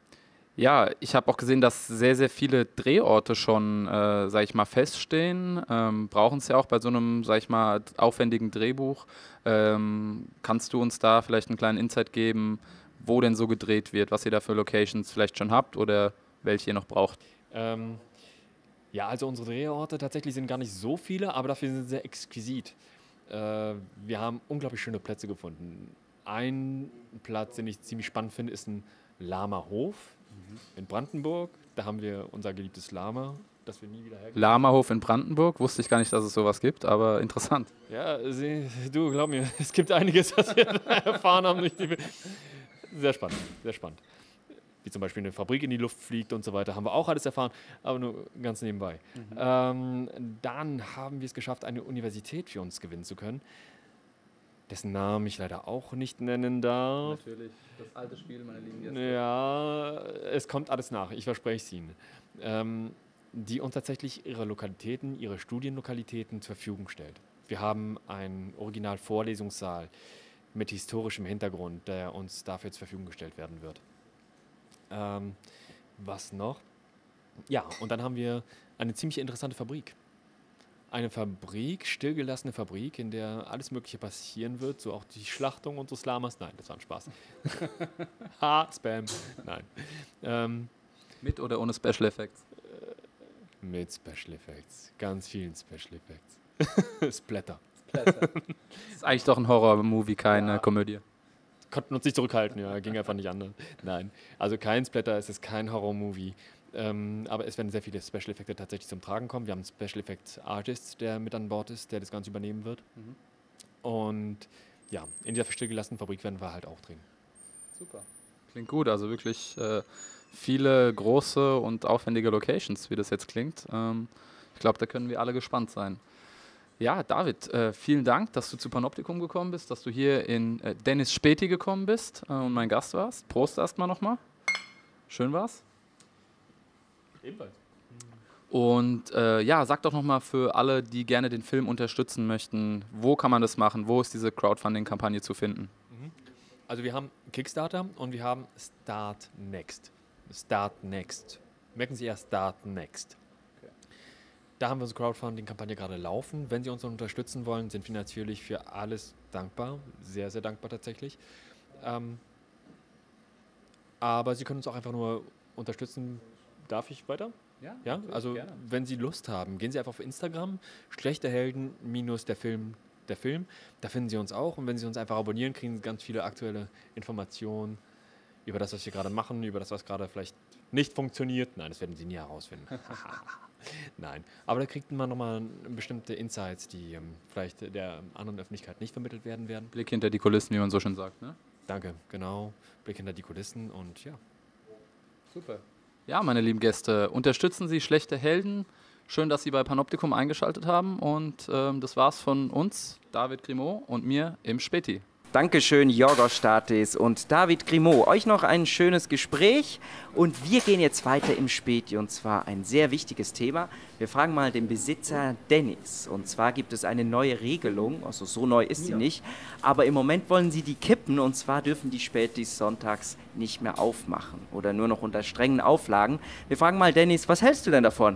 [SPEAKER 4] ja, ich habe auch gesehen, dass sehr, sehr viele Drehorte schon, äh, sag ich mal, feststehen. Ähm, Brauchen es ja auch bei so einem, sag ich mal, aufwendigen Drehbuch. Ähm, kannst du uns da vielleicht einen kleinen Insight geben, wo denn so gedreht wird, was ihr da für Locations vielleicht schon habt oder welche ihr noch braucht?
[SPEAKER 8] Ähm, ja, also unsere Drehorte tatsächlich sind gar nicht so viele, aber dafür sind sie sehr exquisit. Äh, wir haben unglaublich schöne Plätze gefunden. Ein Platz, den ich ziemlich spannend finde, ist ein Lama-Hof in Brandenburg. Da haben wir unser geliebtes Lama, das wir nie wieder hergeben.
[SPEAKER 4] Lamahof in Brandenburg, wusste ich gar nicht, dass es sowas gibt, aber interessant.
[SPEAKER 8] Ja, sie, du, glaub mir, *laughs* es gibt einiges, was wir *laughs* erfahren haben. durch die- Sehr spannend, sehr spannend. Wie zum Beispiel eine Fabrik in die Luft fliegt und so weiter, haben wir auch alles erfahren, aber nur ganz nebenbei. Ähm, dann haben wir es geschafft, eine Universität für uns gewinnen zu können, dessen Namen ich leider auch nicht nennen darf.
[SPEAKER 4] Natürlich, das alte Spiel, meine lieben
[SPEAKER 8] Ja, es kommt alles nach, ich verspreche es Ihnen. Ähm, die uns tatsächlich ihre Lokalitäten, ihre Studienlokalitäten zur Verfügung stellt. Wir haben einen Original-Vorlesungssaal mit historischem Hintergrund, der uns dafür zur Verfügung gestellt werden wird. Ähm, was noch? Ja, und dann haben wir eine ziemlich interessante Fabrik. Eine Fabrik, stillgelassene Fabrik, in der alles Mögliche passieren wird, so auch die Schlachtung unseres Lamas. Nein, das war ein Spaß. *laughs* ha, Spam. Nein. Ähm,
[SPEAKER 4] Mit oder ohne Special Effects?
[SPEAKER 8] mit Special Effects. Ganz vielen Special Effects. *laughs* Splatter. *laughs*
[SPEAKER 4] ist eigentlich doch ein Horror-Movie, keine Komödie.
[SPEAKER 8] Konnten uns nicht zurückhalten, ja, ging einfach nicht anders. Nein, also kein Splatter, es ist kein Horror-Movie. Ähm, aber es werden sehr viele Special-Effekte tatsächlich zum Tragen kommen. Wir haben einen Special-Effects-Artist, der mit an Bord ist, der das Ganze übernehmen wird. Und ja, in dieser stillgelassenen Fabrik werden wir halt auch drehen.
[SPEAKER 4] Super. Klingt gut, also wirklich äh, viele große und aufwendige Locations, wie das jetzt klingt. Ähm, ich glaube, da können wir alle gespannt sein. Ja, David, äh, vielen Dank, dass du zu Panoptikum gekommen bist, dass du hier in äh, Dennis Späti gekommen bist äh, und mein Gast warst. Prost erstmal nochmal. Schön war's.
[SPEAKER 8] Ebenfalls.
[SPEAKER 4] Und äh, ja, sag doch nochmal für alle, die gerne den Film unterstützen möchten, wo kann man das machen? Wo ist diese Crowdfunding-Kampagne zu finden?
[SPEAKER 8] Also wir haben Kickstarter und wir haben Start Next. Start Next. Merken Sie erst Start Next. Da haben wir unsere Crowdfunding-Kampagne gerade laufen. Wenn Sie uns unterstützen wollen, sind wir natürlich für alles dankbar. Sehr, sehr dankbar tatsächlich. Ähm, aber Sie können uns auch einfach nur unterstützen. Darf ich weiter?
[SPEAKER 4] Ja,
[SPEAKER 8] Ja, also
[SPEAKER 4] gerne.
[SPEAKER 8] wenn Sie Lust haben, gehen Sie einfach auf Instagram, schlechte Helden minus der Film, der Film. Da finden Sie uns auch. Und wenn Sie uns einfach abonnieren, kriegen Sie ganz viele aktuelle Informationen über das, was wir gerade machen, über das, was gerade vielleicht nicht funktioniert. Nein, das werden Sie nie herausfinden. *laughs* Nein, aber da kriegt man nochmal bestimmte Insights, die ähm, vielleicht der anderen Öffentlichkeit nicht vermittelt werden werden.
[SPEAKER 4] Blick hinter die Kulissen, wie man so schön sagt. Ne?
[SPEAKER 8] Danke, genau. Blick hinter die Kulissen und ja.
[SPEAKER 4] Super. Ja, meine lieben Gäste, unterstützen Sie schlechte Helden. Schön, dass Sie bei Panoptikum eingeschaltet haben. Und ähm, das war's von uns, David Grimaud und mir im Späti.
[SPEAKER 1] Dankeschön, Jorgos Statis und David Grimaud. Euch noch ein schönes Gespräch und wir gehen jetzt weiter im Späti und zwar ein sehr wichtiges Thema. Wir fragen mal den Besitzer Dennis und zwar gibt es eine neue Regelung, also so neu ist sie nicht, aber im Moment wollen sie die kippen und zwar dürfen die Spätis sonntags nicht mehr aufmachen oder nur noch unter strengen Auflagen. Wir fragen mal Dennis, was hältst du denn davon?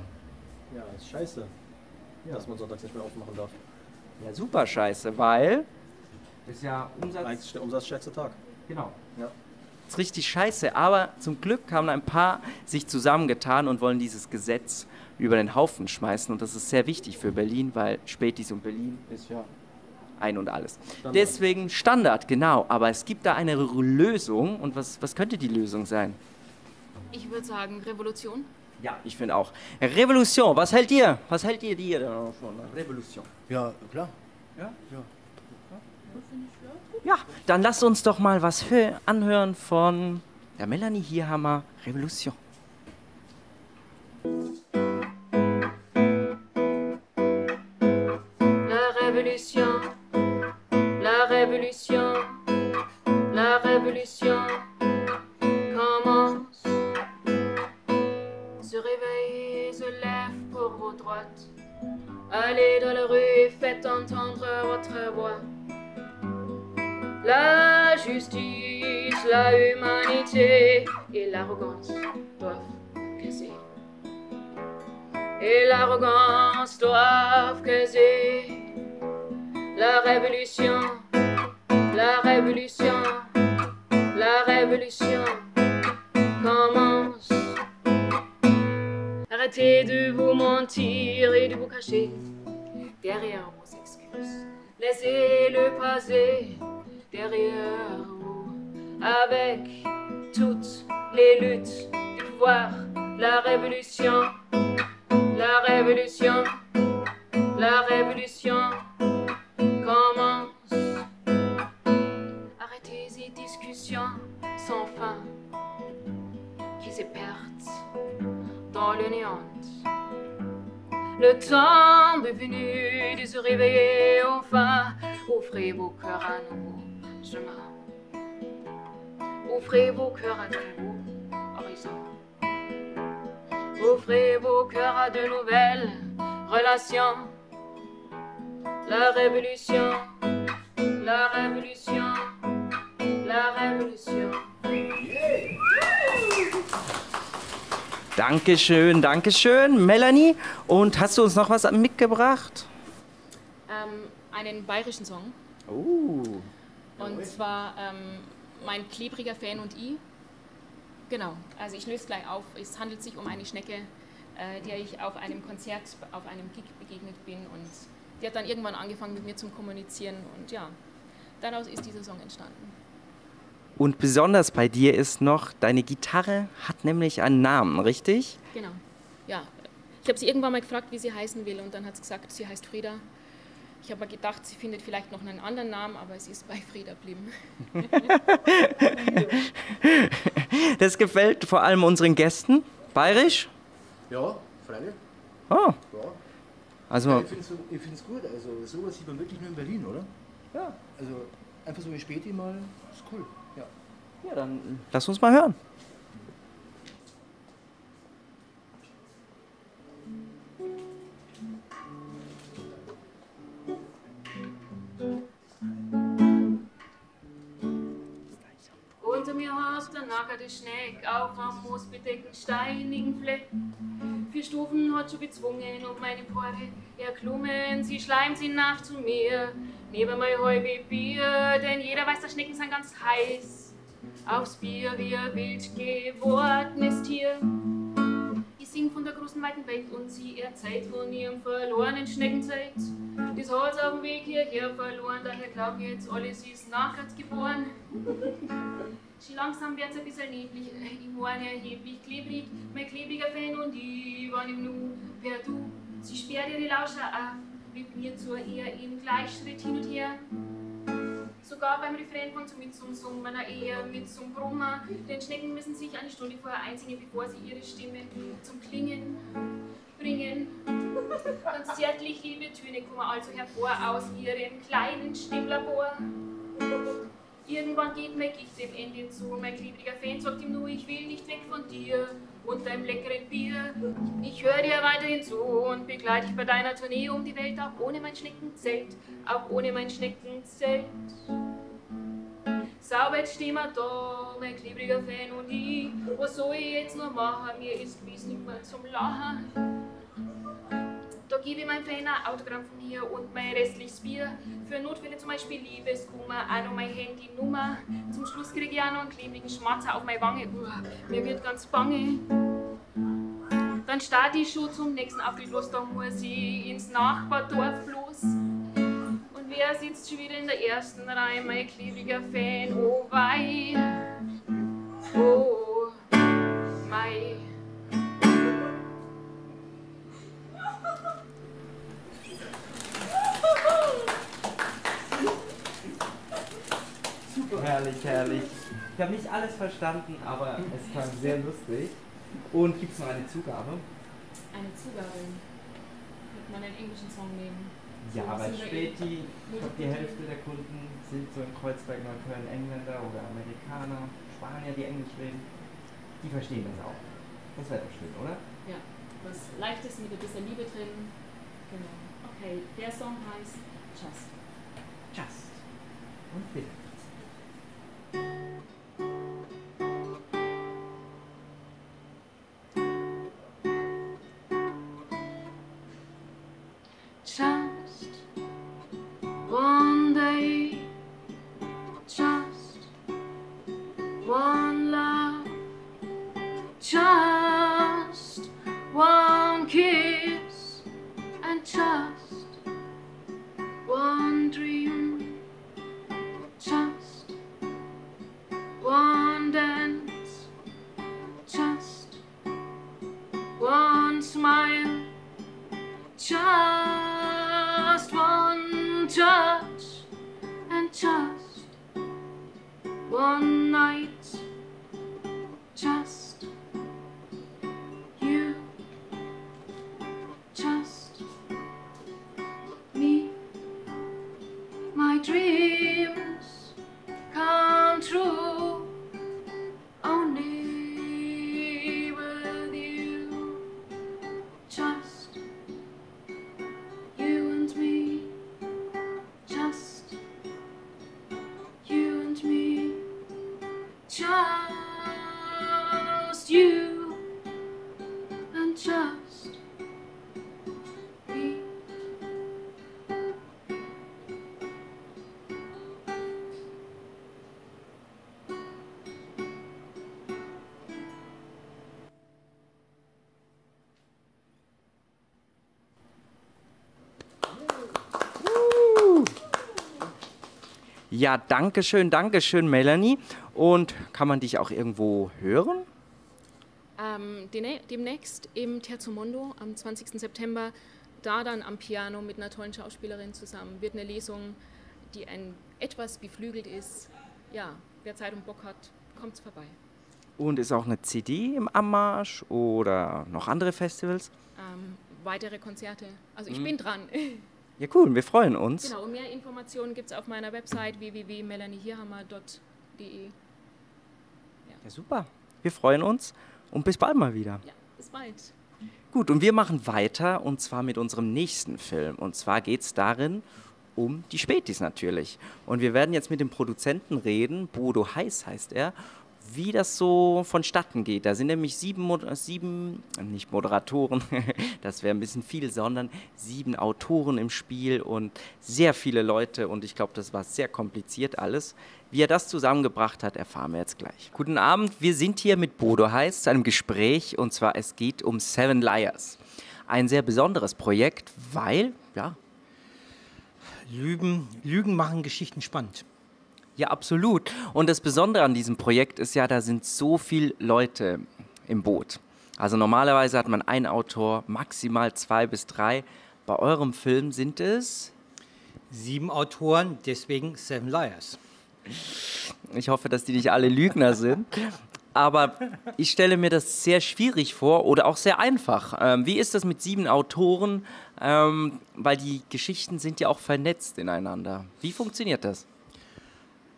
[SPEAKER 7] Ja, ist scheiße, dass man sonntags nicht mehr aufmachen darf.
[SPEAKER 1] Ja, super scheiße, weil das ist ja Umsatz
[SPEAKER 7] Eigentlich der umsatzstärkste Tag.
[SPEAKER 1] Genau.
[SPEAKER 7] Ja.
[SPEAKER 1] ist richtig scheiße, aber zum Glück haben ein paar sich zusammengetan und wollen dieses Gesetz über den Haufen schmeißen. Und das ist sehr wichtig für Berlin, weil Spätis und Berlin ist ja ein und alles.
[SPEAKER 7] Standard.
[SPEAKER 1] Deswegen Standard, genau. Aber es gibt da eine Lösung. Und was, was könnte die Lösung sein?
[SPEAKER 6] Ich würde sagen Revolution.
[SPEAKER 1] Ja, ich finde auch. Revolution, was hält ihr? Was hält ihr dir da von Revolution?
[SPEAKER 7] Ja, klar.
[SPEAKER 1] Ja, dann lasst uns doch mal was hö- anhören von der Melanie Hierhammer, Revolution.
[SPEAKER 6] La révolution, la révolution, la révolution commence. Se réveille, se lève pour vos droites. Allez dans la rue et faites entendre votre voix. La justice, la humanité et l'arrogance doivent casser. Et l'arrogance doivent causer la révolution, la révolution, la révolution commence. Arrêtez de vous mentir et de vous cacher derrière vos excuses. Laissez-le passer derrière vous avec toutes les luttes du pouvoir. La révolution, la révolution, la révolution commence. Arrêtez ces discussions sans fin qui se perdent dans le néant. Le temps est venu de se réveiller enfin. Ouvrez vos cœurs à nouveau chemin. Ouvrez vos cœurs à de nouveaux horizons. Ouvrez vos cœurs à de nouvelles relations. La révolution, la révolution, la révolution.
[SPEAKER 1] Dankeschön, Dankeschön, Melanie. Und hast du uns noch was mitgebracht?
[SPEAKER 6] Ähm, einen bayerischen Song.
[SPEAKER 1] Oh.
[SPEAKER 6] Und zwar ähm, mein klebriger Fan und ich. Genau, also ich löse gleich auf. Es handelt sich um eine Schnecke, äh, der ich auf einem Konzert, auf einem Gig begegnet bin und der hat dann irgendwann angefangen mit mir zu kommunizieren und ja, daraus ist dieser Song entstanden.
[SPEAKER 1] Und besonders bei dir ist noch, deine Gitarre hat nämlich einen Namen, richtig?
[SPEAKER 6] Genau, ja. Ich habe sie irgendwann mal gefragt, wie sie heißen will und dann hat sie gesagt, sie heißt Frieda. Ich habe mir gedacht, sie findet vielleicht noch einen anderen Namen, aber es ist bei Frieda geblieben. *laughs*
[SPEAKER 1] Das gefällt vor allem unseren Gästen. Bayerisch?
[SPEAKER 7] Ja, freilich.
[SPEAKER 1] Oh,
[SPEAKER 7] Ja.
[SPEAKER 1] also
[SPEAKER 7] Ich finde es gut. Also sowas sieht man wirklich nur in Berlin, oder? Ja. Also einfach so wie Späti mal, ist cool. Ja.
[SPEAKER 1] ja, dann lass uns mal hören.
[SPEAKER 6] Unter mir hast der nackerte Schneck auf am moosbedeckten steinigen Fleck. Vier Stufen hat schon bezwungen und meine Pore erklommen, sie schleimt sie nach zu mir. Neben mein halbe Bier, denn jeder weiß, dass Schnecken sind ganz heiß. Aufs Bier wie ein wild gewordenes Tier. Ich sing von der großen weiten Welt und sie erzählt von ihrem verlorenen Schneckenzeit. Das hat's auf dem Weg hierher verloren, daher glaub ich jetzt, alles ist nachwärts geboren. Schon langsam wird's ein bisschen neblig, ich meine erheblich klebrig, mein klebriger Fan und ich waren im Nu, wer du, sie sperrt ihre Lauscher ab, mit mir zur eher im Gleichschritt hin und her. Sogar beim Refrain von mit zum Summen, eher mit zum Brummer, denn Schnecken müssen sich eine Stunde vorher einsingen, bevor sie ihre Stimme zum Klingen bringen. Ganz zärtlich liebe Töne kommen also hervor aus ihrem kleinen Stimmlabor. Irgendwann geht mein Gicht dem Ende zu. Mein klebriger Fan sagt ihm nur, ich will nicht weg von dir und deinem leckeren Bier. Ich höre dir weiterhin zu und begleite dich bei deiner Tournee um die Welt, auch ohne mein Schneckenzelt, auch ohne mein Schneckenzelt. Sauber stehen wir da, mein klebriger Fan und ich. Was soll ich jetzt noch machen? Mir ist gewiss nicht mehr zum Lachen. Gebe meinem Fan ein Autogramm von mir und mein restliches Bier. Für Notfälle zum Beispiel Liebeskummer, auch noch meine Handynummer. Zum Schluss kriege ich auch noch einen klebrigen Schmatzer auf meine Wange. Uah, mir wird ganz bange. Dann starte ich schon zum nächsten Auftritt los, da muss ich ins Nachbardorf bloß. Und wer sitzt schon wieder in der ersten Reihe? Mein klebriger Fan, oh wei. Oh, mei.
[SPEAKER 1] Herrlich, herrlich. Ich habe nicht alles verstanden, aber es klang sehr lustig. Und gibt es noch eine Zugabe?
[SPEAKER 6] Eine Zugabe. Könnte man einen englischen Song nehmen?
[SPEAKER 1] Ja,
[SPEAKER 6] So, wir
[SPEAKER 1] Späti, ich glaube, die Hälfte der Kunden sind so in Kreuzberg, Neukölln Engländer oder Amerikaner, Spanier, die Englisch reden. Die verstehen das auch. Das wäre doch schön, oder?
[SPEAKER 6] Ja, was Leichtes mit ein bisschen Liebe drin. Genau. Okay, der Song heißt Just.
[SPEAKER 1] Just. Und bitte.
[SPEAKER 6] you and just be.
[SPEAKER 1] Ja, danke schön, danke schön, Melanie. Und kann man dich auch irgendwo hören?
[SPEAKER 6] Dene- demnächst im Terzo Mondo am 20. September, da dann am Piano mit einer tollen Schauspielerin zusammen, wird eine Lesung, die ein etwas beflügelt ist. Ja, wer Zeit und Bock hat, kommt vorbei.
[SPEAKER 1] Und ist auch eine CD im Ammarsch oder noch andere Festivals?
[SPEAKER 6] Ähm, weitere Konzerte. Also ich
[SPEAKER 1] Mhm.
[SPEAKER 6] bin dran. *laughs*
[SPEAKER 1] Ja, cool, wir freuen uns.
[SPEAKER 6] genau, und mehr Informationen gibt es auf meiner Website www.melaniehierhammer.de.
[SPEAKER 1] Ja, super. Wir freuen uns und bis bald mal wieder.
[SPEAKER 6] Ja, bis bald.
[SPEAKER 1] Gut, und wir machen weiter und zwar mit unserem nächsten Film. Und zwar geht es darin um die Spätis natürlich. Und wir werden jetzt mit dem Produzenten reden, Bodo Heiß heißt er, wie das so vonstatten geht. Da sind nämlich sieben, Mod sieben nicht Moderatoren, *laughs* das wäre ein bisschen viel, sondern sieben Autoren im Spiel und sehr viele Leute. Und ich glaube, das war sehr kompliziert alles. Wie er das zusammengebracht hat, erfahren wir jetzt gleich. Guten Abend, wir sind hier mit Bodo Heiß zu einem Gespräch und zwar es geht um Seven Liars. Ein sehr besonderes Projekt, weil, ja,
[SPEAKER 2] Lügen, Lügen machen Geschichten spannend.
[SPEAKER 1] Ja, absolut. Und das Besondere an diesem Projekt ist ja, da sind so viele Leute im Boot. Also normalerweise hat man einen Autor, maximal zwei bis drei. Bei eurem Film sind es,
[SPEAKER 2] Sieben Autoren, deswegen Seven Liars.
[SPEAKER 1] Ich hoffe, dass die nicht alle Lügner sind, aber ich stelle mir das sehr schwierig vor oder auch sehr einfach. Ähm, wie ist das mit sieben Autoren? Ähm, weil die Geschichten sind ja auch vernetzt ineinander. Wie funktioniert das?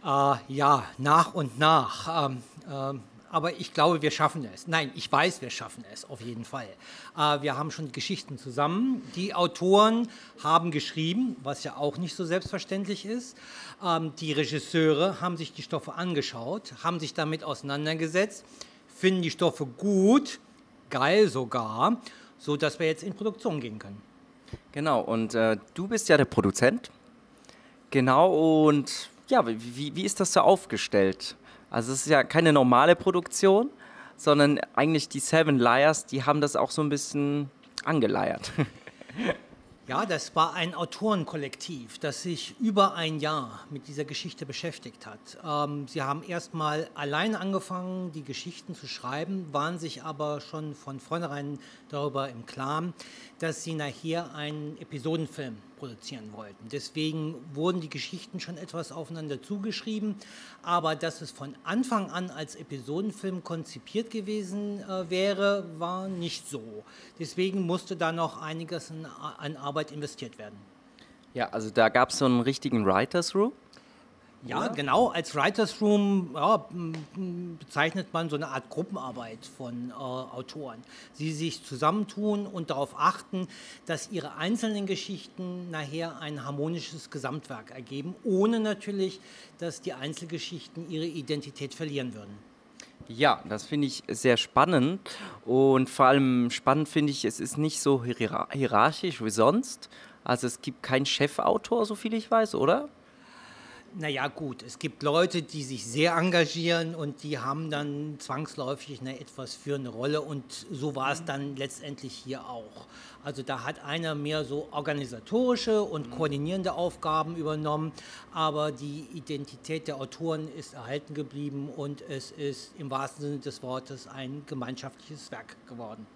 [SPEAKER 2] Äh, ja, nach und nach. Ähm, ähm, aber ich glaube, wir schaffen es. Nein, ich weiß, wir schaffen es auf jeden Fall. Äh, wir haben schon Geschichten zusammen. Die Autoren haben geschrieben, was ja auch nicht so selbstverständlich ist. Ähm, die Regisseure haben sich die Stoffe angeschaut, haben sich damit auseinandergesetzt, finden die Stoffe gut, geil sogar, so dass wir jetzt in Produktion gehen können.
[SPEAKER 1] Genau, und äh, du bist ja der Produzent. Genau, und ja, wie- wie ist das so aufgestellt? Also es ist ja keine normale Produktion, sondern eigentlich die Seven Liars, die haben das auch so ein bisschen angeleiert. *laughs*
[SPEAKER 2] Ja, das war ein Autorenkollektiv, das sich über ein Jahr mit dieser Geschichte beschäftigt hat. Ähm, sie haben erstmal allein angefangen, die Geschichten zu schreiben, waren sich aber schon von vornherein darüber im Klaren, dass sie nachher einen Episodenfilm produzieren wollten. Deswegen wurden die Geschichten schon etwas aufeinander zugeschrieben, aber dass es von Anfang an als Episodenfilm konzipiert gewesen äh, wäre, war nicht so. Deswegen musste da noch einiges an, an Arbeit investiert werden.
[SPEAKER 1] ja, also da gab es so einen richtigen Writers Room.
[SPEAKER 2] Ja, genau. Als Writers Room ja, bezeichnet man so eine Art Gruppenarbeit von äh, Autoren. Sie sich zusammentun und darauf achten, dass ihre einzelnen Geschichten nachher ein harmonisches Gesamtwerk ergeben, ohne natürlich, dass die Einzelgeschichten ihre Identität verlieren würden.
[SPEAKER 1] Ja, das finde ich sehr spannend. Und vor allem spannend finde ich, es ist nicht so hierar- hierarchisch wie sonst. Also es gibt keinen Chefautor, so viel ich weiß, oder?
[SPEAKER 2] Naja gut, es gibt Leute, die sich sehr engagieren und die haben dann zwangsläufig eine etwas führende Rolle und so war es dann letztendlich hier auch. Also da hat einer mehr so organisatorische und koordinierende Aufgaben übernommen, aber die Identität der Autoren ist erhalten geblieben und es ist im wahrsten Sinne des Wortes ein gemeinschaftliches Werk geworden.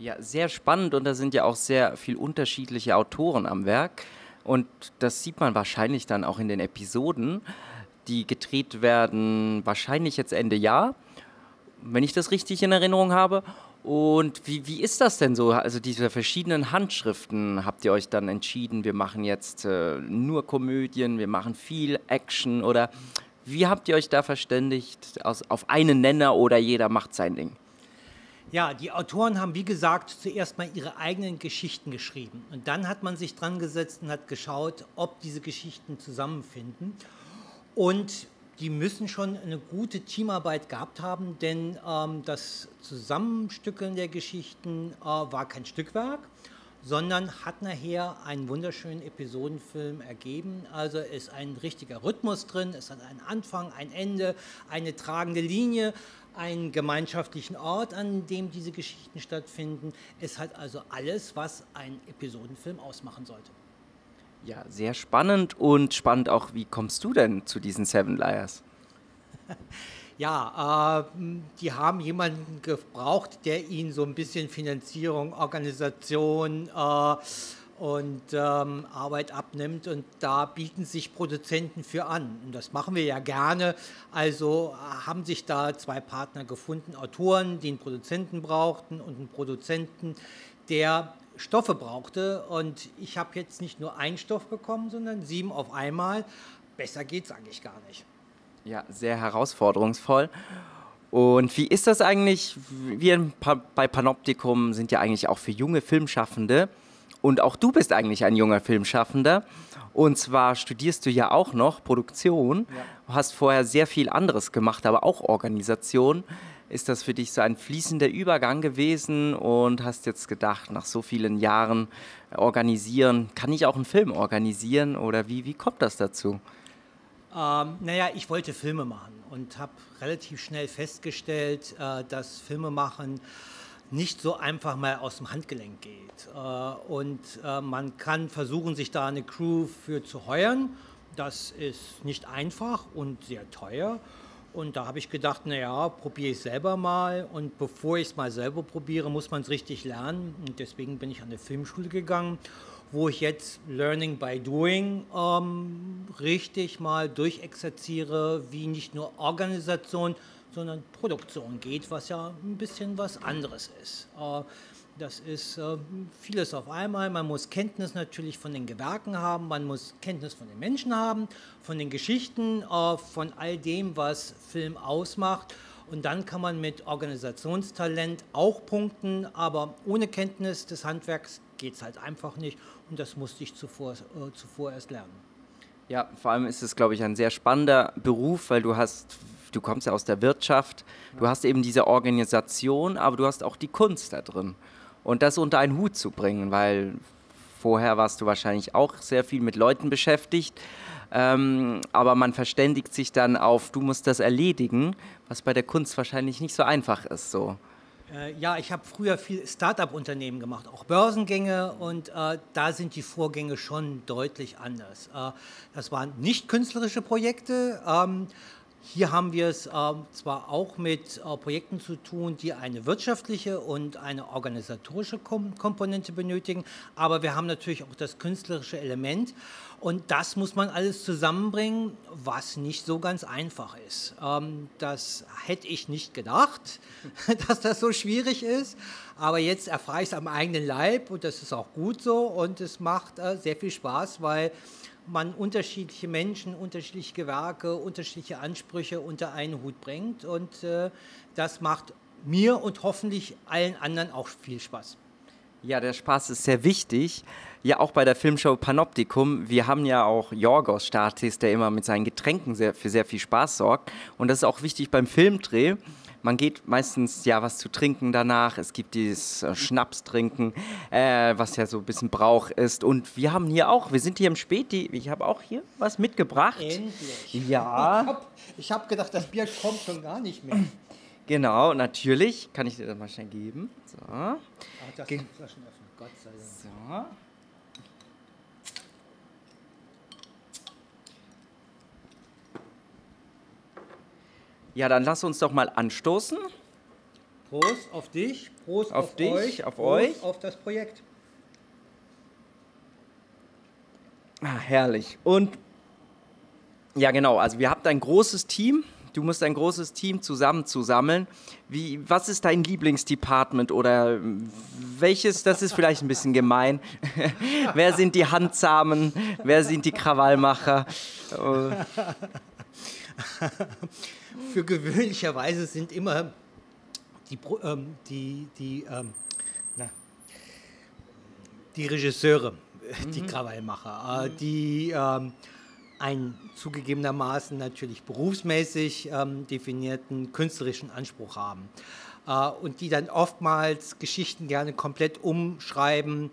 [SPEAKER 1] Ja, sehr spannend und da sind ja auch sehr viel unterschiedliche Autoren am Werk. Und das sieht man wahrscheinlich dann auch in den Episoden, die gedreht werden, wahrscheinlich jetzt Ende Jahr, wenn ich das richtig in Erinnerung habe. Und wie, wie ist das denn so? Also diese verschiedenen Handschriften, habt ihr euch dann entschieden, wir machen jetzt äh, nur Komödien, wir machen viel Action oder wie habt ihr euch da verständigt aus, auf einen Nenner oder jeder macht sein Ding?
[SPEAKER 2] Ja, die Autoren haben, wie gesagt, zuerst mal ihre eigenen Geschichten geschrieben. Und dann hat man sich dran gesetzt und hat geschaut, ob diese Geschichten zusammenfinden. Und die müssen schon eine gute Teamarbeit gehabt haben, denn ähm, das Zusammenstückeln der Geschichten äh, war kein Stückwerk, sondern hat nachher einen wunderschönen Episodenfilm ergeben. Also ist ein richtiger Rhythmus drin, es hat einen Anfang, ein Ende, eine tragende Linie, einen gemeinschaftlichen Ort, an dem diese Geschichten stattfinden. Es hat also alles, was ein Episodenfilm ausmachen sollte.
[SPEAKER 1] Ja, sehr spannend und spannend auch, wie kommst du denn zu diesen Seven Liars? *laughs*
[SPEAKER 2] Ja, äh, die haben jemanden gebraucht, der ihnen so ein bisschen Finanzierung, Organisation äh, und ähm, Arbeit abnimmt und da bieten sich Produzenten für an. Und das machen wir ja gerne. Also äh, haben sich da zwei Partner gefunden, Autoren, die einen Produzenten brauchten und einen Produzenten, der Stoffe brauchte. Und ich habe jetzt nicht nur einen Stoff bekommen, sondern sieben auf einmal. Besser geht es eigentlich gar nicht.
[SPEAKER 1] Ja, sehr herausforderungsvoll. Und wie ist das eigentlich? Wir bei Panoptikum sind ja eigentlich auch für junge Filmschaffende. Und auch du bist eigentlich ein junger Filmschaffender. Und zwar studierst du ja auch noch Produktion. Ja. Du hast vorher sehr viel anderes gemacht, aber auch Organisation. Ist das für dich so ein fließender Übergang gewesen und hast jetzt gedacht, nach so vielen Jahren organisieren, kann ich auch einen Film organisieren oder wie, wie kommt das dazu?
[SPEAKER 2] Ähm, naja, ich wollte Filme machen und habe relativ schnell festgestellt, äh, dass Filme machen nicht so einfach mal aus dem Handgelenk geht. Äh, und äh, man kann versuchen, sich da eine Crew für zu heuern. Das ist nicht einfach und sehr teuer. Und da habe ich gedacht, naja, probiere ich selber mal. Und bevor ich es mal selber probiere, muss man es richtig lernen. Und deswegen bin ich an eine Filmschule gegangen wo ich jetzt Learning by Doing ähm, richtig mal durchexerziere, wie nicht nur Organisation, sondern Produktion geht, was ja ein bisschen was anderes ist. Äh, das ist äh, vieles auf einmal. Man muss Kenntnis natürlich von den Gewerken haben, man muss Kenntnis von den Menschen haben, von den Geschichten, äh, von all dem, was Film ausmacht. Und dann kann man mit Organisationstalent auch punkten, aber ohne Kenntnis des Handwerks geht es halt einfach nicht. Und das musste ich zuvor, äh, zuvor erst lernen.
[SPEAKER 1] Ja, vor allem ist es, glaube ich, ein sehr spannender Beruf, weil du hast, du kommst ja aus der Wirtschaft, du hast eben diese Organisation, aber du hast auch die Kunst da drin. Und das unter einen Hut zu bringen, weil vorher warst du wahrscheinlich auch sehr viel mit Leuten beschäftigt, ähm, aber man verständigt sich dann auf, du musst das erledigen, was bei der Kunst wahrscheinlich nicht so einfach ist. So.
[SPEAKER 2] Äh, ja, ich habe früher viel Start-up-Unternehmen gemacht, auch Börsengänge und äh, da sind die Vorgänge schon deutlich anders. Äh, das waren nicht künstlerische Projekte. Ähm, hier haben wir es äh, zwar auch mit äh, Projekten zu tun, die eine wirtschaftliche und eine organisatorische Kom Komponente benötigen, aber wir haben natürlich auch das künstlerische Element. Und das muss man alles zusammenbringen, was nicht so ganz einfach ist. Ähm, das hätte ich nicht gedacht, *laughs* dass das so schwierig ist. Aber jetzt erfahre ich es am eigenen Leib und das ist auch gut so. Und es macht äh, sehr viel Spaß, weil man unterschiedliche Menschen, unterschiedliche Gewerke, unterschiedliche Ansprüche unter einen Hut bringt. Und äh, das macht mir und hoffentlich allen anderen auch viel Spaß.
[SPEAKER 1] Ja, der Spaß ist sehr wichtig. Ja, auch bei der Filmshow Panoptikum. Wir haben ja auch Jorgos Statis, der immer mit seinen Getränken sehr, für sehr viel Spaß sorgt. Und das ist auch wichtig beim Filmdreh. Man geht meistens ja was zu trinken danach. Es gibt dieses äh, Schnapstrinken, äh, was ja so ein bisschen Brauch ist. Und wir haben hier auch, wir sind hier im Späti. Ich habe auch hier was mitgebracht.
[SPEAKER 2] Endlich.
[SPEAKER 1] Ja.
[SPEAKER 2] Ich habe hab gedacht, das Bier kommt schon gar nicht mehr.
[SPEAKER 1] Genau, natürlich. Kann ich dir das mal schnell geben. So. Ach,
[SPEAKER 2] das Ge Flaschen öffnen. Gott sei Dank.
[SPEAKER 1] So. Ja, dann lass uns doch mal anstoßen.
[SPEAKER 2] Prost auf dich, Prost
[SPEAKER 1] auf,
[SPEAKER 2] auf
[SPEAKER 1] dich,
[SPEAKER 2] euch,
[SPEAKER 1] auf
[SPEAKER 2] Prost
[SPEAKER 1] euch.
[SPEAKER 2] auf das Projekt.
[SPEAKER 1] Ah, herrlich. Und ja, genau, also wir habt ein großes Team. Du musst ein großes Team zusammenzusammeln. Wie, was ist dein Lieblingsdepartment oder welches, das ist vielleicht ein bisschen gemein. *laughs* Wer sind die Handsamen? Wer sind die Krawallmacher? *laughs*
[SPEAKER 2] Für gewöhnlicherweise sind immer die, ähm, die, die, ähm, na, die Regisseure, mhm. die Krawallmacher, äh, die ähm, einen zugegebenermaßen natürlich berufsmäßig ähm, definierten künstlerischen Anspruch haben äh, und die dann oftmals Geschichten gerne komplett umschreiben,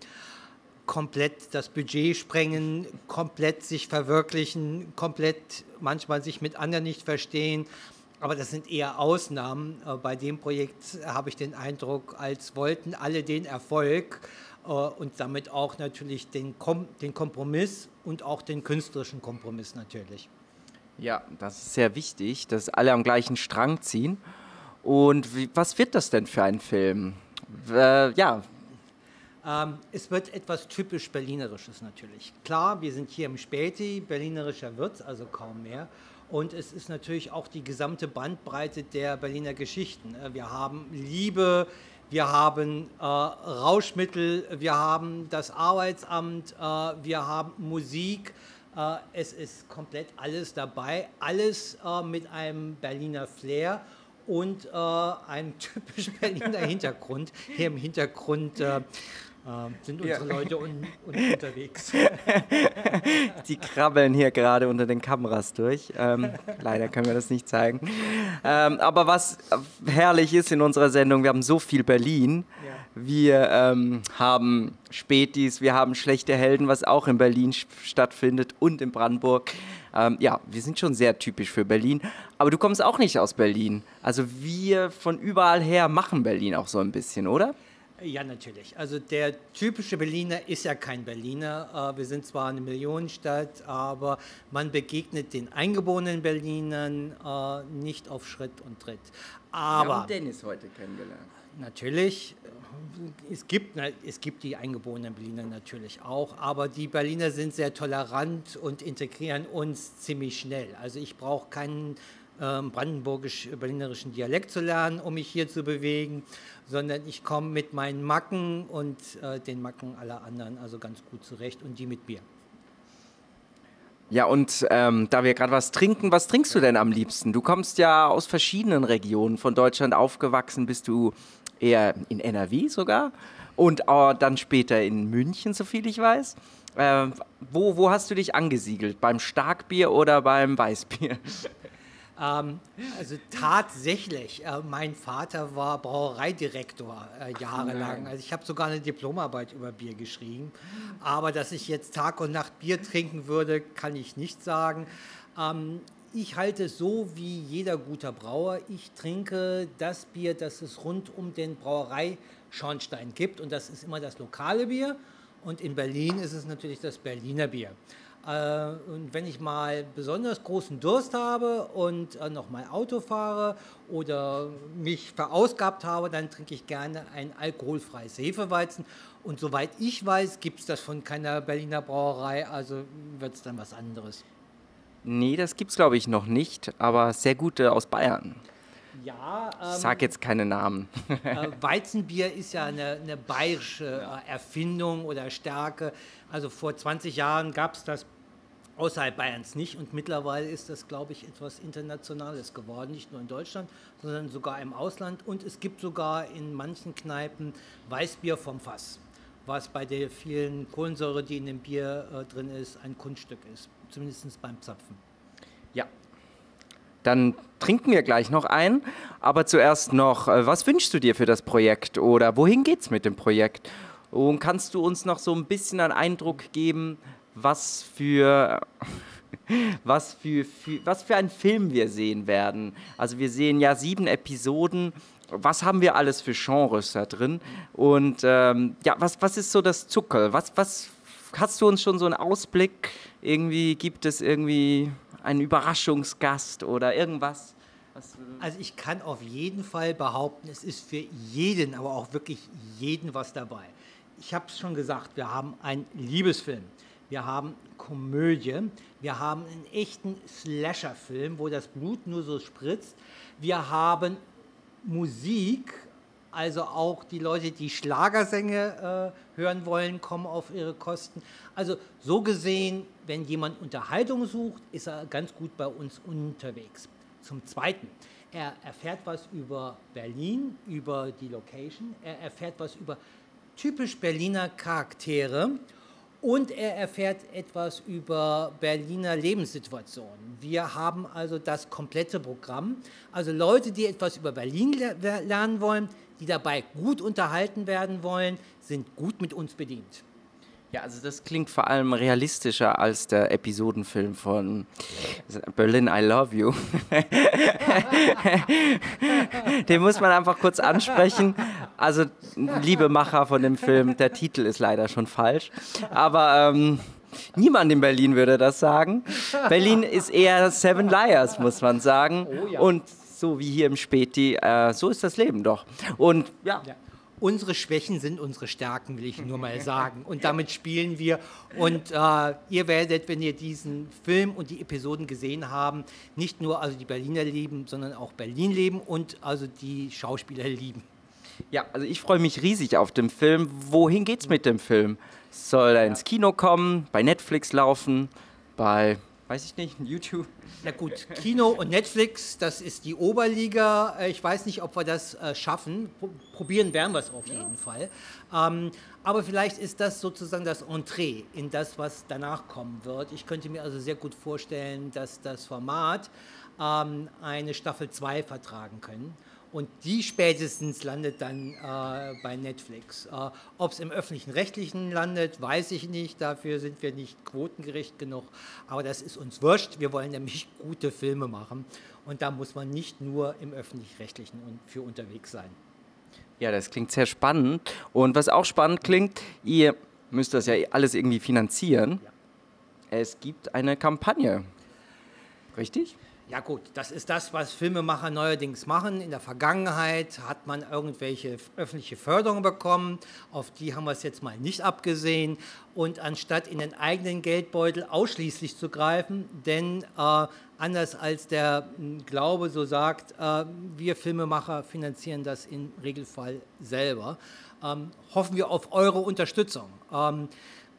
[SPEAKER 2] komplett das Budget sprengen, komplett sich verwirklichen, komplett manchmal sich mit anderen nicht verstehen. Aber das sind eher Ausnahmen. Äh, bei dem Projekt habe ich den Eindruck, als wollten alle den Erfolg äh, und damit auch natürlich den, Kom den Kompromiss und auch den künstlerischen Kompromiss natürlich.
[SPEAKER 1] Ja, das ist sehr wichtig, dass alle am gleichen Strang ziehen. Und wie, was wird das denn für ein Film? Äh, ja.
[SPEAKER 2] Ähm, es wird etwas typisch Berlinerisches natürlich. Klar, wir sind hier im Späti, Berlinerischer wird es also kaum mehr. Und es ist natürlich auch die gesamte Bandbreite der Berliner Geschichten. Äh, wir haben Liebe, wir haben äh, Rauschmittel, wir haben das Arbeitsamt, äh, wir haben Musik. Äh, es ist komplett alles dabei, alles äh, mit einem Berliner Flair und äh, einem typisch *laughs* Berliner Hintergrund. Hier im Hintergrund ähm, sind unsere ja. Leute un, un *laughs* unterwegs. *laughs*
[SPEAKER 1] Die krabbeln hier gerade unter den Kameras durch. Ähm, leider können wir das nicht zeigen. Ähm, aber was herrlich ist in unserer Sendung, wir haben so viel Berlin. Ja. Wir ähm, haben Spätis, wir haben schlechte Helden, was auch in Berlin stattfindet und in Brandenburg. Ähm, ja, wir sind schon sehr typisch für Berlin. Aber du kommst auch nicht aus Berlin. Also wir von überall her machen Berlin auch so ein bisschen, oder?
[SPEAKER 2] Ja, natürlich. Also der typische Berliner ist ja kein Berliner. Äh, wir sind zwar eine Millionenstadt, aber man begegnet den eingeborenen Berlinern äh, nicht auf Schritt und Tritt. Aber
[SPEAKER 1] Wir haben Dennis heute kennengelernt.
[SPEAKER 2] Natürlich, es gibt, es gibt die eingeborenen Berliner natürlich auch, aber die Berliner sind sehr tolerant und integrieren uns ziemlich schnell. Also ich brauche keinen brandenburgisch-berlinerischen Dialekt zu lernen, um mich hier zu bewegen, sondern ich komme mit meinen Macken und äh, den Macken aller anderen also ganz gut zurecht und die mit mir.
[SPEAKER 1] Ja, und ähm, da wir gerade was trinken, was trinkst du denn am liebsten? Du kommst ja aus verschiedenen Regionen von Deutschland aufgewachsen, bist du eher in NRW sogar und äh, dann später in München, soviel ich weiß. Äh, wo, wo hast du dich angesiedelt? Beim Starkbier oder beim Weißbier? *laughs*
[SPEAKER 2] Ähm, also tatsächlich, äh, mein Vater war Brauereidirektor äh, jahrelang. Also ich habe sogar eine Diplomarbeit über Bier geschrieben. Aber dass ich jetzt Tag und Nacht Bier trinken würde, kann ich nicht sagen. Ähm, ich halte es so wie jeder guter Brauer. Ich trinke das Bier, das es rund um den Brauereischornstein gibt. Und das ist immer das lokale Bier. Und in Berlin ist es natürlich das Berliner Bier. Äh, und wenn ich mal besonders großen Durst habe und äh, noch mal Auto fahre oder mich verausgabt habe, dann trinke ich gerne ein alkoholfreies Hefeweizen. Und soweit ich weiß, gibt es das von keiner Berliner Brauerei, also wird es dann was anderes.
[SPEAKER 1] Nee, das gibt es glaube ich noch nicht, aber sehr gute aus Bayern.
[SPEAKER 2] Ja,
[SPEAKER 1] ähm, ich sage jetzt keine Namen.
[SPEAKER 2] äh, Weizenbier ist ja eine, eine bayerische äh, Erfindung oder Stärke. Also vor 20 Jahren gab es das außerhalb Bayerns nicht. Und mittlerweile ist das, glaube ich, etwas Internationales geworden, nicht nur in Deutschland, sondern sogar im Ausland. Und es gibt sogar in manchen Kneipen Weißbier vom Fass, was bei der vielen Kohlensäure, die in dem Bier äh, drin ist, ein Kunststück ist, zumindest beim Zapfen.
[SPEAKER 1] Ja. Dann trinken wir gleich noch ein, aber zuerst noch, äh, was wünschst du dir für das Projekt oder wohin geht es mit dem Projekt? Und kannst du uns noch so ein bisschen einen Eindruck geben, was für, *laughs* was für, für, was für einen Film wir sehen werden. Also wir sehen ja sieben Episoden. Was haben wir alles für Genres da drin? Und ähm, ja, was, was ist so das Zuckel? Was, was hast du uns schon so einen Ausblick? Irgendwie gibt es irgendwie einen Überraschungsgast oder irgendwas?
[SPEAKER 2] also ich kann auf jeden Fall behaupten, es ist für jeden, aber auch wirklich jeden was dabei. Ich habe es schon gesagt, wir haben einen Liebesfilm wir haben Komödie, wir haben einen echten Slasher-Film, wo das Blut nur so spritzt. Wir haben Musik, also auch die Leute, die Schlagersänge äh, hören wollen, kommen auf ihre Kosten. Also so gesehen, wenn jemand Unterhaltung sucht, ist er ganz gut bei uns unterwegs. Zum Zweiten, er erfährt was über Berlin, über die Location, er erfährt was über typisch Berliner Charaktere und er erfährt etwas über Berliner Lebenssituationen. Wir haben also das komplette Programm. Also Leute, die etwas über Berlin lernen wollen, die dabei gut unterhalten werden wollen, sind gut mit uns bedient.
[SPEAKER 1] Ja, also das klingt vor allem realistischer als der Episodenfilm von Berlin I Love You. *laughs* Den muss man einfach kurz ansprechen. Also, liebe Macher von dem Film, der Titel ist leider schon falsch. Aber ähm, niemand in Berlin würde das sagen. Berlin ist eher Seven Liars, muss man sagen. Und so wie hier im Späti, äh, so ist das Leben doch. Und ja.
[SPEAKER 2] Ja. Unsere Schwächen sind unsere Stärken, will ich nur mal *laughs* sagen. Und damit spielen wir. Und äh, ihr werdet, wenn ihr diesen Film und die Episoden gesehen haben, nicht nur also die Berliner lieben, sondern auch Berlin lieben und also die Schauspieler lieben.
[SPEAKER 1] Ja, also ich freue mich riesig auf den Film. Wohin geht's mit dem Film? Soll er ins Kino kommen, bei Netflix laufen, bei, weiß ich nicht, YouTube?
[SPEAKER 2] Na gut, Kino und Netflix, das ist die Oberliga. Äh, Ich weiß nicht, ob wir das äh, schaffen. Pro- Probieren werden wir es auf jeden Fall. Ähm, aber vielleicht ist das sozusagen das Entree in das, was danach kommen wird. Ich könnte mir also sehr gut vorstellen, dass das Format ähm, eine Staffel 2 vertragen können. Und die spätestens landet dann äh, bei Netflix. Äh, Ob es im öffentlichen Rechtlichen landet, weiß ich nicht. Dafür sind wir nicht quotengerecht genug. Aber das ist uns wurscht. Wir wollen nämlich *laughs* gute Filme machen. Und da muss man nicht nur im öffentlich-rechtlichen für unterwegs sein.
[SPEAKER 1] Ja, das klingt sehr spannend. Und was auch spannend klingt, ihr müsst das ja alles irgendwie finanzieren. Es gibt eine Kampagne. Richtig?
[SPEAKER 2] Ja gut, das ist das, was Filmemacher neuerdings machen. In der Vergangenheit hat man irgendwelche öffentliche Förderung bekommen, auf die haben wir es jetzt mal nicht abgesehen. Und anstatt in den eigenen Geldbeutel ausschließlich zu greifen, denn äh, anders als der mh, Glaube so sagt, äh, wir Filmemacher finanzieren das im Regelfall selber, ähm, hoffen wir auf eure Unterstützung. Ähm,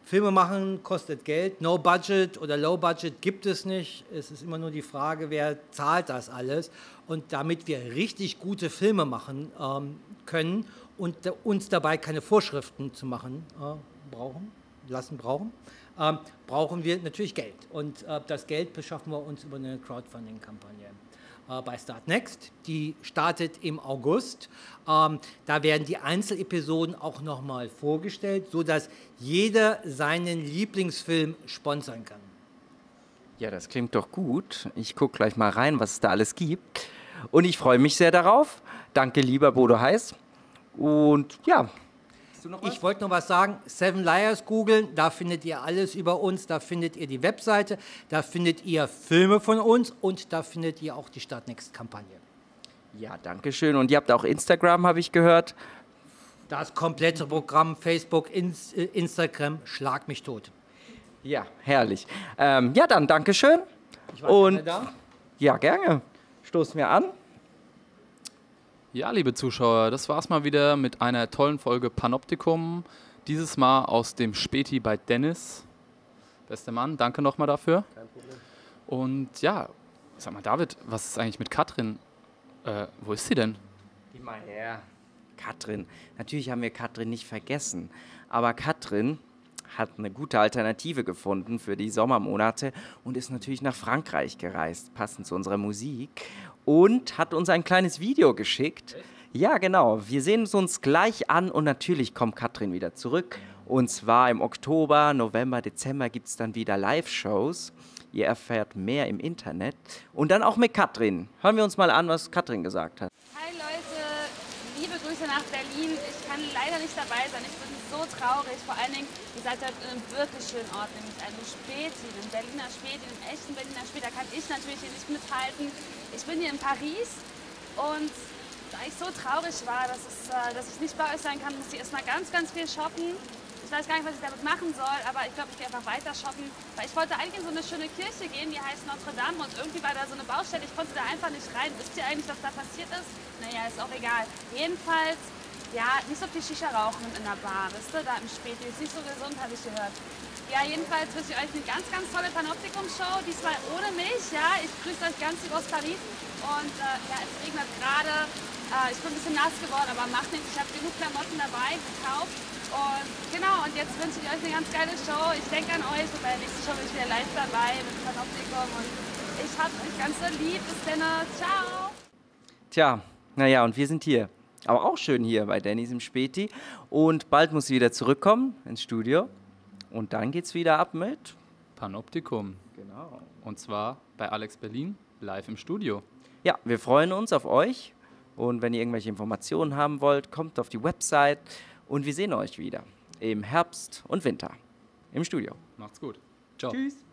[SPEAKER 2] Filme machen kostet Geld. No Budget oder Low Budget gibt es nicht. Es ist immer nur die Frage, wer zahlt das alles. Und damit wir richtig gute Filme machen ähm, können und uns dabei keine Vorschriften zu machen äh, brauchen, lassen brauchen, ähm, brauchen wir natürlich Geld. Und äh, das Geld beschaffen wir uns über eine Crowdfunding-Kampagne äh, bei Start Next. Die startet im August. Ähm, da werden die Einzelepisoden auch nochmal vorgestellt, sodass jeder seinen Lieblingsfilm sponsern kann.
[SPEAKER 1] Ja, das klingt doch gut. Ich gucke gleich mal rein, was es da alles gibt. Und ich freue mich sehr darauf. Danke, lieber Bodo Heiß. Und ja.
[SPEAKER 2] Ich wollte noch was sagen. Seven Liars googeln, da findet ihr alles über uns, da findet ihr die Webseite, da findet ihr Filme von uns und da findet ihr auch die Start Next Kampagne.
[SPEAKER 1] Ja, danke schön. Und ihr habt auch Instagram, habe ich gehört.
[SPEAKER 2] Das komplette Programm Facebook, äh, Instagram, schlag mich tot.
[SPEAKER 1] Ja, herrlich. Ähm, ja, dann danke schön.
[SPEAKER 2] Ich war
[SPEAKER 1] Und
[SPEAKER 2] gerne da.
[SPEAKER 1] ja, gerne. Stoßen wir an.
[SPEAKER 4] Ja, liebe Zuschauer, das war's mal wieder mit einer tollen Folge Panoptikum. Dieses Mal aus dem Späti bei Dennis. Bester Mann, danke nochmal dafür. Kein Problem. Und ja, sag mal, David, was ist eigentlich mit Katrin? Äh, wo ist sie denn?
[SPEAKER 1] Geh mal her. Katrin. Natürlich haben wir Katrin nicht vergessen. Aber Katrin hat eine gute Alternative gefunden für die Sommermonate und ist natürlich nach Frankreich gereist, passend zu unserer Musik. Und hat uns ein kleines Video geschickt. Ja, genau. Wir sehen es uns gleich an und natürlich kommt Katrin wieder zurück. Und zwar im Oktober, November, Dezember gibt es dann wieder Live-Shows. Ihr erfährt mehr im Internet. Und dann auch mit Katrin. Hören wir uns mal an, was Katrin gesagt hat.
[SPEAKER 9] Hi Grüße nach Berlin. Ich kann leider nicht dabei sein. Ich bin so traurig. Vor allen Dingen, ihr seid heute in einem wirklich schönen Ort, nämlich einem Späti, einem Berliner Späti, einem echten Berliner Späti. Da kann ich natürlich hier nicht mithalten. Ich bin hier in Paris und da ich so traurig war, dass, es, äh, dass ich nicht bei euch sein kann, muss ich erstmal ganz, ganz viel shoppen. Ich weiß gar nicht, was ich damit machen soll, aber ich glaube, ich gehe einfach weiter shoppen. Weil ich wollte eigentlich in so eine schöne Kirche gehen, die heißt Notre Dame und irgendwie war da so eine Baustelle. Ich konnte da einfach nicht rein. Wisst ihr eigentlich, was da passiert ist? Naja, ist auch egal. Jedenfalls, ja, nicht so viel Shisha rauchen in der Bar, wisst ihr, da im Späti. Ist nicht so gesund, habe ich gehört. Ja, jedenfalls wünsche ich euch eine ganz, ganz tolle Panoptikum-Show. Diesmal ohne mich, ja. Ich grüße euch ganz lieb aus Paris. Und äh, ja, es regnet gerade. Äh, ich bin ein bisschen nass geworden, aber macht nichts. Ich habe genug Klamotten dabei gekauft. Und genau, und jetzt wünsche ich euch eine ganz geile Show. Ich denke an euch und bei der nächsten Show bin ich wieder live dabei mit Panoptikum. Und ich hab euch ganz so lieb. Bis dann. Ciao.
[SPEAKER 1] Tja, naja, und wir sind hier. Aber auch schön hier bei Dennis im Späti. Und bald muss sie wieder zurückkommen ins Studio. Und dann geht's wieder ab mit
[SPEAKER 4] Panoptikum.
[SPEAKER 1] Genau.
[SPEAKER 4] Und zwar bei Alex Berlin live im Studio.
[SPEAKER 1] Ja, wir freuen uns auf euch. Und wenn ihr irgendwelche Informationen haben wollt, kommt auf die Website. Und wir sehen euch wieder im Herbst und Winter im Studio.
[SPEAKER 4] Macht's gut. Ciao.
[SPEAKER 1] Tschüss.